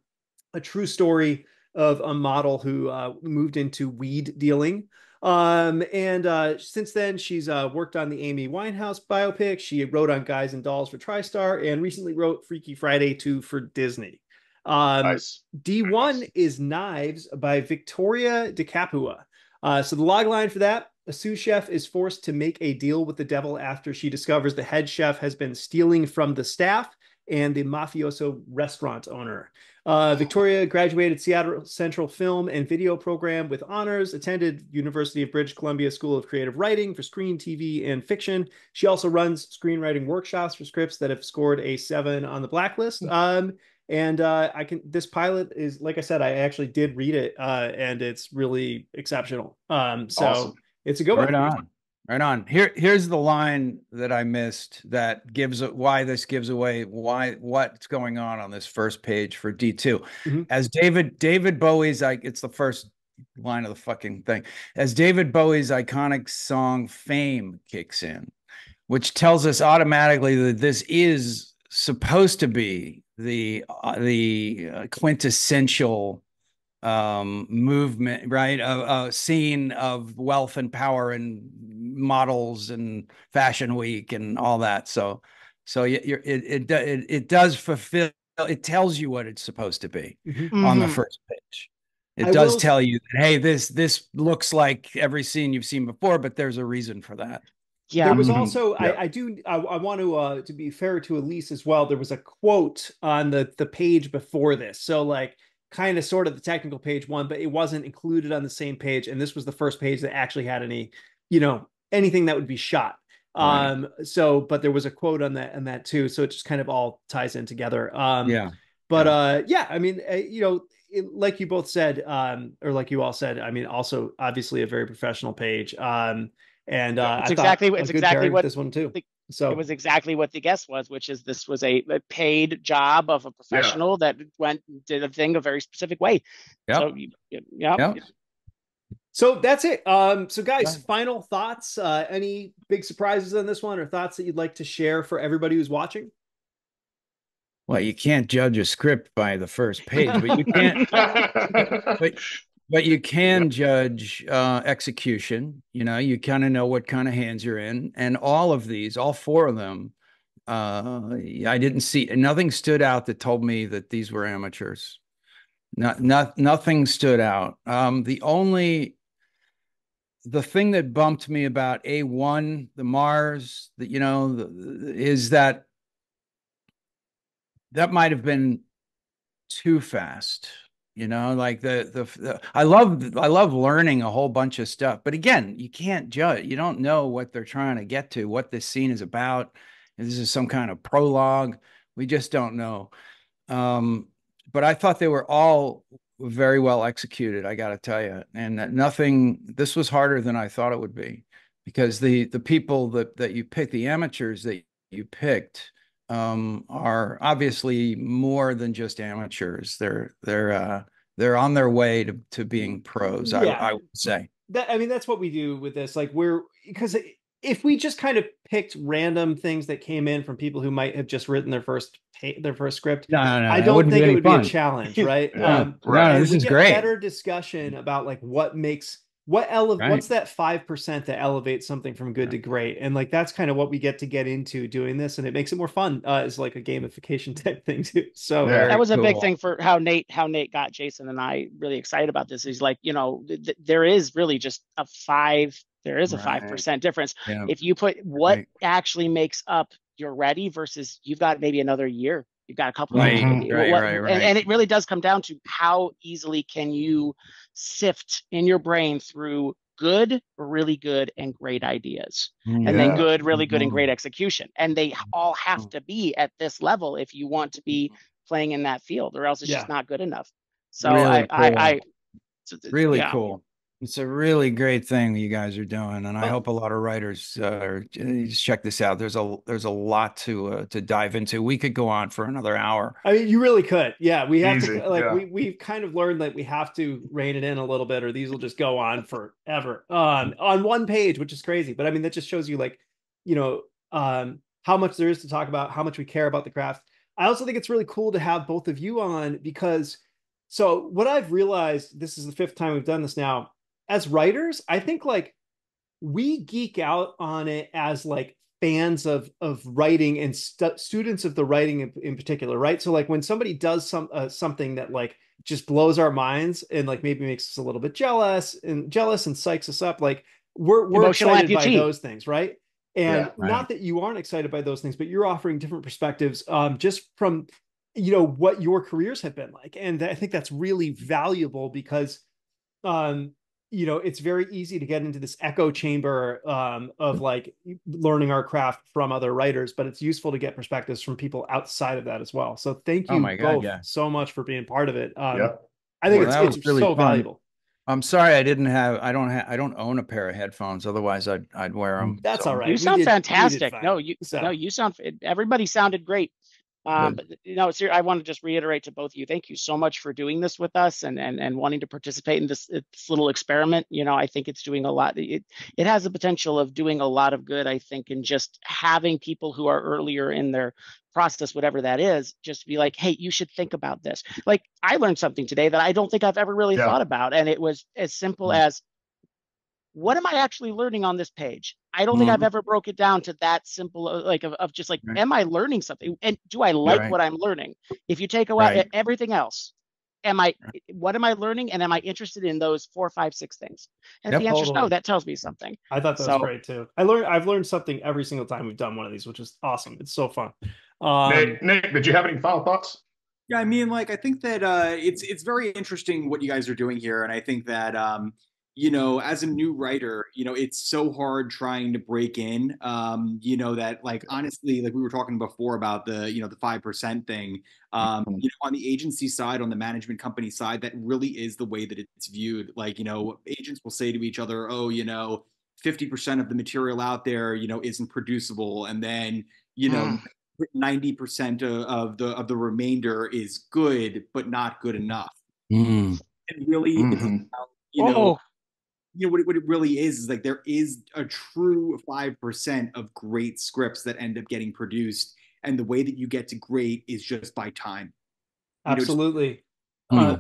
a true story of a model who uh, moved into weed dealing. Um, and uh, since then, she's uh, worked on the Amy Winehouse biopic. She wrote on Guys and Dolls for TriStar and recently wrote Freaky Friday 2 for Disney. Um, nice. D1 nice. is Knives by Victoria De Capua. Uh, so the log line for that a sous chef is forced to make a deal with the devil after she discovers the head chef has been stealing from the staff and the mafioso restaurant owner. Uh, Victoria graduated Seattle Central Film and Video Program with honors, attended University of British Columbia School of Creative Writing for screen, TV, and fiction. She also runs screenwriting workshops for scripts that have scored a seven on the blacklist. Hmm. Um, and uh, I can this pilot is like I said, I actually did read it, uh, and it's really exceptional. Um, so awesome. it's a good right one. on. Right on. Here, here's the line that I missed that gives why this gives away why what's going on on this first page for D2. Mm-hmm. As David David Bowie's like it's the first line of the fucking thing. As David Bowie's iconic song Fame kicks in, which tells us automatically that this is supposed to be the uh, the uh, quintessential um movement right a, a scene of wealth and power and models and fashion week and all that so so you, you're, it, it it it does fulfill it tells you what it's supposed to be on the Mhm. first page it I does will- tell you that hey this this looks like every scene you've seen before but there's a reason for that Yeah. There was Mhm. also Yeah. I, I do I, I want to uh to be fair to Elise as well. There was a quote on the the page before this, so like kind of sort of the technical page one, but it wasn't included on the same page. And this was the first page that actually had any, you know, anything that would be shot. Right. Um. So, but there was a quote on that and that too. So it just kind of all ties in together. Um. yeah But Yeah. uh, yeah, I mean, uh, you know, it, like you both said, um, or like you all said, I mean, also obviously a very professional page. Um, and uh, It's I exactly- it's exactly what this one too. The- So It was exactly what the guess was, which is this was a, a paid job of a professional that went did a thing a very specific way. Yep. So you, you- yeah. Yep. so that's it. Um, so guys, final thoughts. Uh, any big surprises on this one, or thoughts that you'd like to share for everybody who's watching? well you can't judge a script by the first page but you can't but but you can judge uh execution you know you kind of know what kind of hands you're in and all of these all four of them uh i didn't see nothing stood out that told me that these were amateurs. Not not nothing stood out. Um the only the thing that bumped me about a1 the mars that you know the, the- is that that might have been too fast you know like the, the the i love i love learning a whole bunch of stuff but again you can't judge you don't know what they're trying to get to what this scene is about. If this is some kind of prologue. We just don't know. Um but i thought they were all very well executed i gotta tell you and that nothing this was harder than i thought it would be because the the people that that you picked the amateurs that you picked um, are obviously more than just amateurs. They're they're uh, they're on their way to to being pros. I, Yeah. I would say. that I mean that's what we do with this. Like we're because if we just kind of picked random things that came in from people who might have just written their first their first script, No, no, I don't think it would fun. be a challenge, right? Yeah, Um, right. No, this we is get great. Better discussion about like what makes what ele- Right. what's that five percent that elevates something from good to great, and like that's kind of what we get to get into doing this, and it makes it more fun. Uh, it's like a gamification type thing too. So Yeah. that was a big thing for how Nate how Nate got Jason and I really excited about this. He's like, you know, th- th- there is really just a five. There is a five Right. percent difference. Yeah. If you put what Right. actually makes up you're ready versus you've got maybe another year. You've got a couple Right, years. maybe. Mm-hmm. right, What- right, and- right. And, it really does come down to how easily can you sift in your brain through good, really good, and great ideas mm. and then good, really good, and Mhm. great execution. And they mm. all have to be at this level if you want to be mm-hmm. playing in that field, or else it's just not good enough. So Really I, I, cool. I, so th- really yeah. cool. It's a really great thing you guys are doing, and I Oh. hope a lot of writers uh, uh, check this out. There's a there's a lot to uh, to dive into. We could go on for another hour. I mean, you really could. Yeah, we have Easy, to like yeah. we we've kind of learned that we have to rein it in a little bit, or these will just go on forever um, on one page, which is crazy. But I mean, that just shows you like, you know, um, how much there is to talk about, how much we care about the craft. I also think it's really cool to have both of you on because, so what I've realized, this is the fifth time we've done this now. As writers, I think like we geek out on it as like fans of of writing and stu- students of the writing in, in particular right? So like when somebody does some uh, something that like just blows our minds and like maybe makes us a little bit jealous and jealous and psychs us up like we're we're Emotional excited by those things right? And Yeah, right. not that you aren't excited by those things but you're offering different perspectives um just from you know what your careers have been like. And i think that's really valuable because um you know it's very easy to get into this echo chamber um of like learning our craft from other writers but it's useful to get perspectives from people outside of that as well so thank you Oh my God, both yeah. so much for being part of it um Yep. i think Well, it's, it's really so fun. valuable I'm sorry I didn't have I don't have I don't own a pair of headphones. Otherwise I'd I'd wear them. that's all right You sound did- fantastic. No, you So- no, you sound everybody sounded great. Um, but you know, ser- I want to just reiterate to both of you, thank you so much for doing this with us and and and wanting to participate in this, this little experiment. You know, I think it's doing a lot. It it has the potential of doing a lot of good. I think, in just having people who are earlier in their process, whatever that is, just be like, hey, you should think about this. Like I learned something today that I don't think I've ever really Yeah. thought about, and it was as simple Mm. as what am I actually learning on this page? I don't think I've Mhm. ever broke it down to that simple, uh, like of, of just like, Right. am I learning something? And do I like Right. what I'm learning? If you take away Right. everything else, am I, Right. what am I learning? And am I interested in those four, five, six things? And if the answer is no, that tells me something. I thought that So- was great too. I learned I've learned something every single time we've done one of these, which is awesome. It's so fun. Um, Nick, Nick, did you have any final thoughts? Yeah, I mean, like I think that uh, it's it's very interesting what you guys are doing here, and I think that um, you know, as a new writer, you know, it's so hard trying to break in. Um, you know that, like honestly, like we were talking before about the you know the five percent thing. Um, you know, on the agency side, on the management company side, that really is the way that it's viewed. Like you know, agents will say to each other, "Oh, you know." 50% of the material out there, you know, isn't producible. And then, you know, ninety percent of, of the of the remainder is good, but not good enough. Mm. And really, Mhm. you know, Oh, you know what it, what it really is is like there is a true five percent of great scripts that end up getting produced, and the way that you get to great is just by time. You know, just absolutely. Mm. Uh,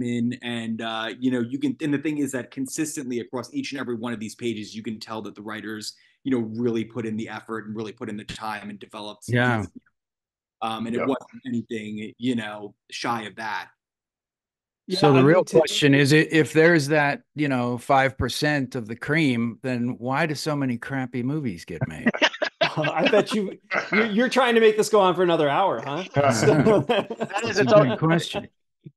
in and uh, you know you can. And the thing is that consistently across each and every one of these pages, you can tell that the writers, you know, really put in the effort and really put in the time and developed. Yeah. Um, and it wasn't anything, you know, shy of that. So the I real mean, to- question is, i- if there's that, you know, five percent of the cream, then why do so many crappy movies get made? I bet you you're, you're trying to make this go on for another hour, huh? That is That's a its own great question.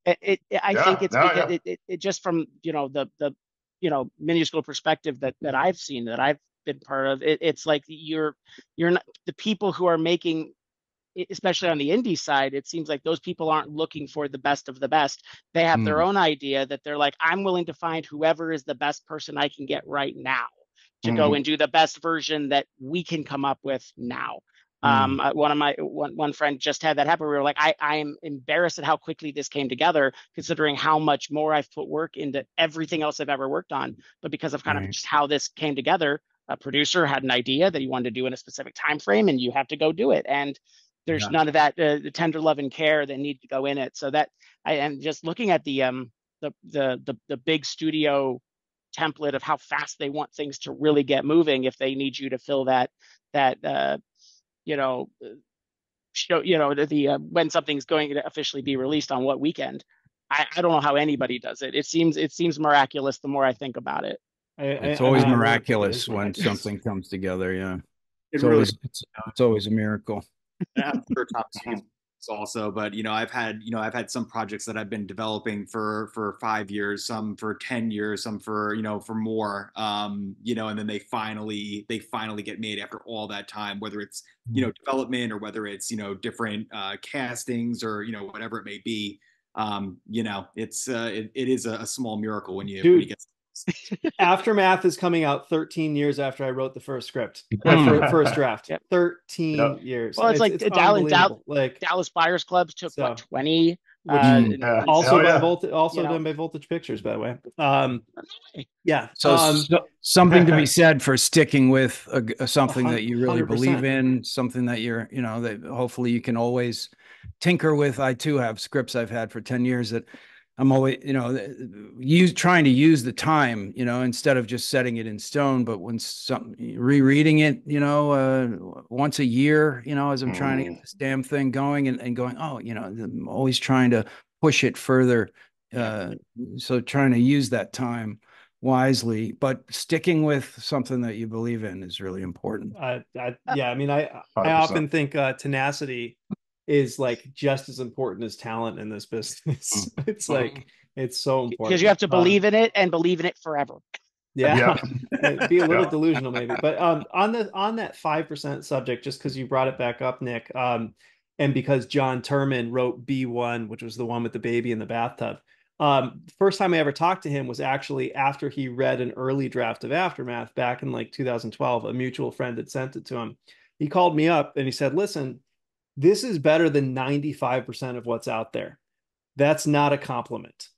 It, it, it- I Yeah, think it's no, because yeah. it, it, it just from you know the the you know minuscule perspective that that I've seen that I've been part of. It, it's like you're you're not the people who are making, especially on the indie side. It seems like those people aren't looking for the best of the best. They have their own idea that they're like, I'm willing to find whoever is the best person I can get right now to go and do the best version that we can come up with now. Um, uh, one of my one, one friend just had that happen. We were like, I, I am embarrassed at how quickly this came together, considering how much more I've put work into everything else I've ever worked on. But because of kind Right. of just how this came together, a producer had an idea that he wanted to do in a specific time frame, and you have to go do it. And there's Yeah. none of that uh, the tender love and care that need to go in it. So that I am just looking at the um the the the the big studio template of how fast they want things to really get moving if they need you to fill that that uh you know uh, show you know the, the uh, when something's going to officially be released on what weekend I, I don't know how anybody does it it seems it seems miraculous the more i think about it I- I- It's I- always I- miraculous is when something comes together. Yeah, It it's really always it's, it's always a miracle. I'm sure Tom sees also, but you know, I've had you know I've had some projects that I've been developing for for five years, some for ten years, some for you know for more. Um, you know, and then they finally they finally get made after all that time, whether it's you know development or whether it's you know different uh, castings or you know whatever it may be. Um, you know, it's uh, it, it is a, a small miracle when you when you get Aftermath is coming out 13 years after I wrote the first script, uh, first draft. Yep. 13 Yep. years. Well, it's like the Dal- and Dal- unbelievable. like dallas buyers clubs took So- what 20 Which- uh. Yeah. also Oh, by yeah. Voltage, also You know. done by Voltage Pictures, by the way. Um, yeah. So, um, so- something to be said for sticking with a g- a- something that you really 100%. believe in, something that you're, you know, that hopefully you can always tinker with. I too have scripts I've had for 10 years that I'm always, you know, th- use trying to use the time, you know, instead of just setting it in stone. But when some rereading it, you know, uh, once a year, you know, as I'm trying to Mm. get this damn thing going and, and going, oh, you know, I'm always trying to push it further. Uh, so trying to use that time wisely, but sticking with something that you believe in is really important. I, I, yeah, I mean, I, I 100%. often think uh, tenacity is like just as important as talent in this business. it's like it's so important because you have to Um, believe in it and believe in it forever yeah, Yeah. be a little Yeah. delusional maybe but um on the on that five percent subject just because you brought it back up nick um and because john turman wrote b1 which was the one with the baby in the bathtub um first time i ever talked to him was actually after he read an early draft of aftermath back in like 2012 a mutual friend had sent it to him he called me up and he said listen this is better than 95% of what's out there. That's not a compliment.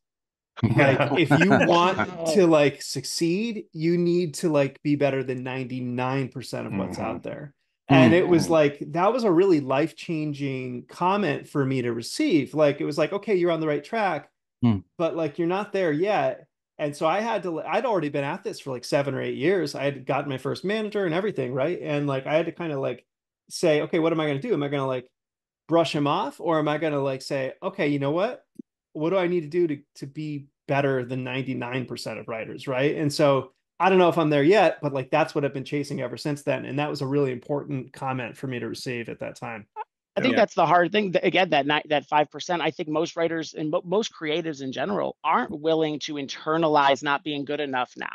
Like if you want to like succeed, you need to like be better than 99% of what's Mhm. out there. And it was Mhm. like that was a really life-changing comment for me to receive. Like it was like, okay, you're on the right track, Hmm. but like you're not there yet. And so I had to I'd already been at this for like 7 or 8 years. I had gotten my first manager and everything, right? And like I had to kind of like say, okay, what am I going to do? Am I going to like brush him off or am I going to like say, okay, you know what? What do I need to do to to be better than 99% of writers, right? And so I don't know if I'm there yet, but like that's what I've been chasing ever since then. And that was a really important comment for me to receive at that time. I think Yeah. that's the hard thing. Again, that ni- that five percent. I think most writers and mo- most creatives in general aren't willing to internalize not being good enough now.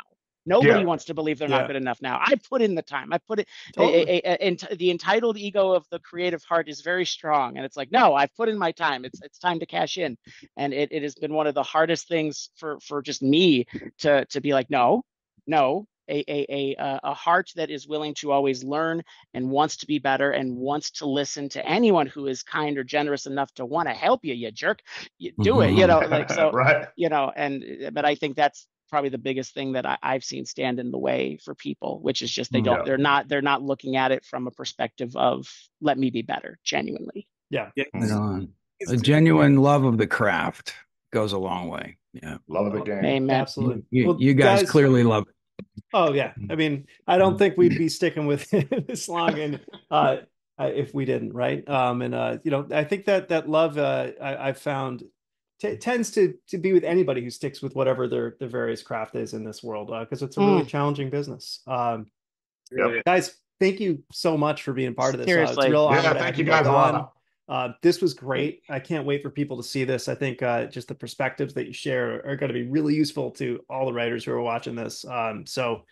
Nobody Yeah. wants to believe they're Yeah. not good enough now. I put in the time. I put it. a- Totally. a- a- ent- the entitled ego of the creative heart is very strong, and it's like, no, I've put in my time. It's it's time to cash in, and it, it has been one of the hardest things for for just me to to be like, no, no. A, a, a, a heart that is willing to always learn and wants to be better and wants to listen to anyone who is kind or generous enough to want to help you, you jerk. You do it, you know, like so, right. you know, and but I think that's probably the biggest thing that I, I've seen stand in the way for people, which is just they don't, Yeah. they're not, they're not looking at it from a perspective of let me be better, genuinely. Yeah. Right on. A genuine love of the craft goes a long way. Yeah. Love of the game. Amen. Absolutely. You, Well, you guys, clearly love it. Oh yeah. I mean, I don't think we'd be sticking with it this long and uh if we didn't, right? Um and uh you know, I think that that love uh I, I've found t- tends to to be with anybody who sticks with whatever their their various craft is in this world because it's a really challenging business. Um Yep. guys, thank you so much for being part of this. Uh, it's real honor Yeah, to thank have you guys a on. lot. Uh, this was great. I can't wait for people to see this. I think uh, just the perspectives that you share are going to be really useful to all the writers who are watching this. Um, so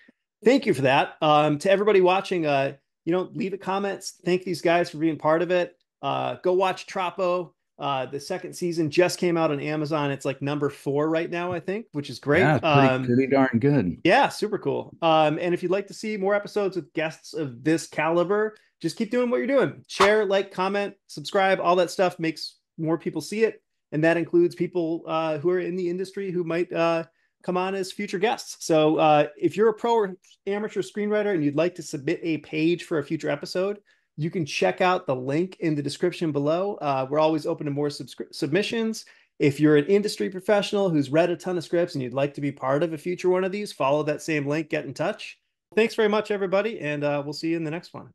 thank you for that. Um, to everybody watching, uh, you know, leave a comment. Thank these guys for being part of it. Uh, go watch Troppo. Uh, the second season just came out on Amazon. It's like number four right now, I think, which is great. Yeah, pretty, Um, pretty darn good. yeah, super cool. Um, and if you'd like to see more episodes with guests of this caliber, just keep doing what you're doing. Share, like, comment, subscribe, all that stuff makes more people see it. And that includes people uh, who are in the industry who might uh, come on as future guests. So uh, if you're a pro or amateur screenwriter and you'd like to submit a page for a future episode, you can check out the link in the description below. Uh, we're always open to more submissions. If you're an industry professional who's read a ton of scripts and you'd like to be part of a future one of these, follow that same link, get in touch. Thanks very much, everybody, and uh, we'll see you in the next one.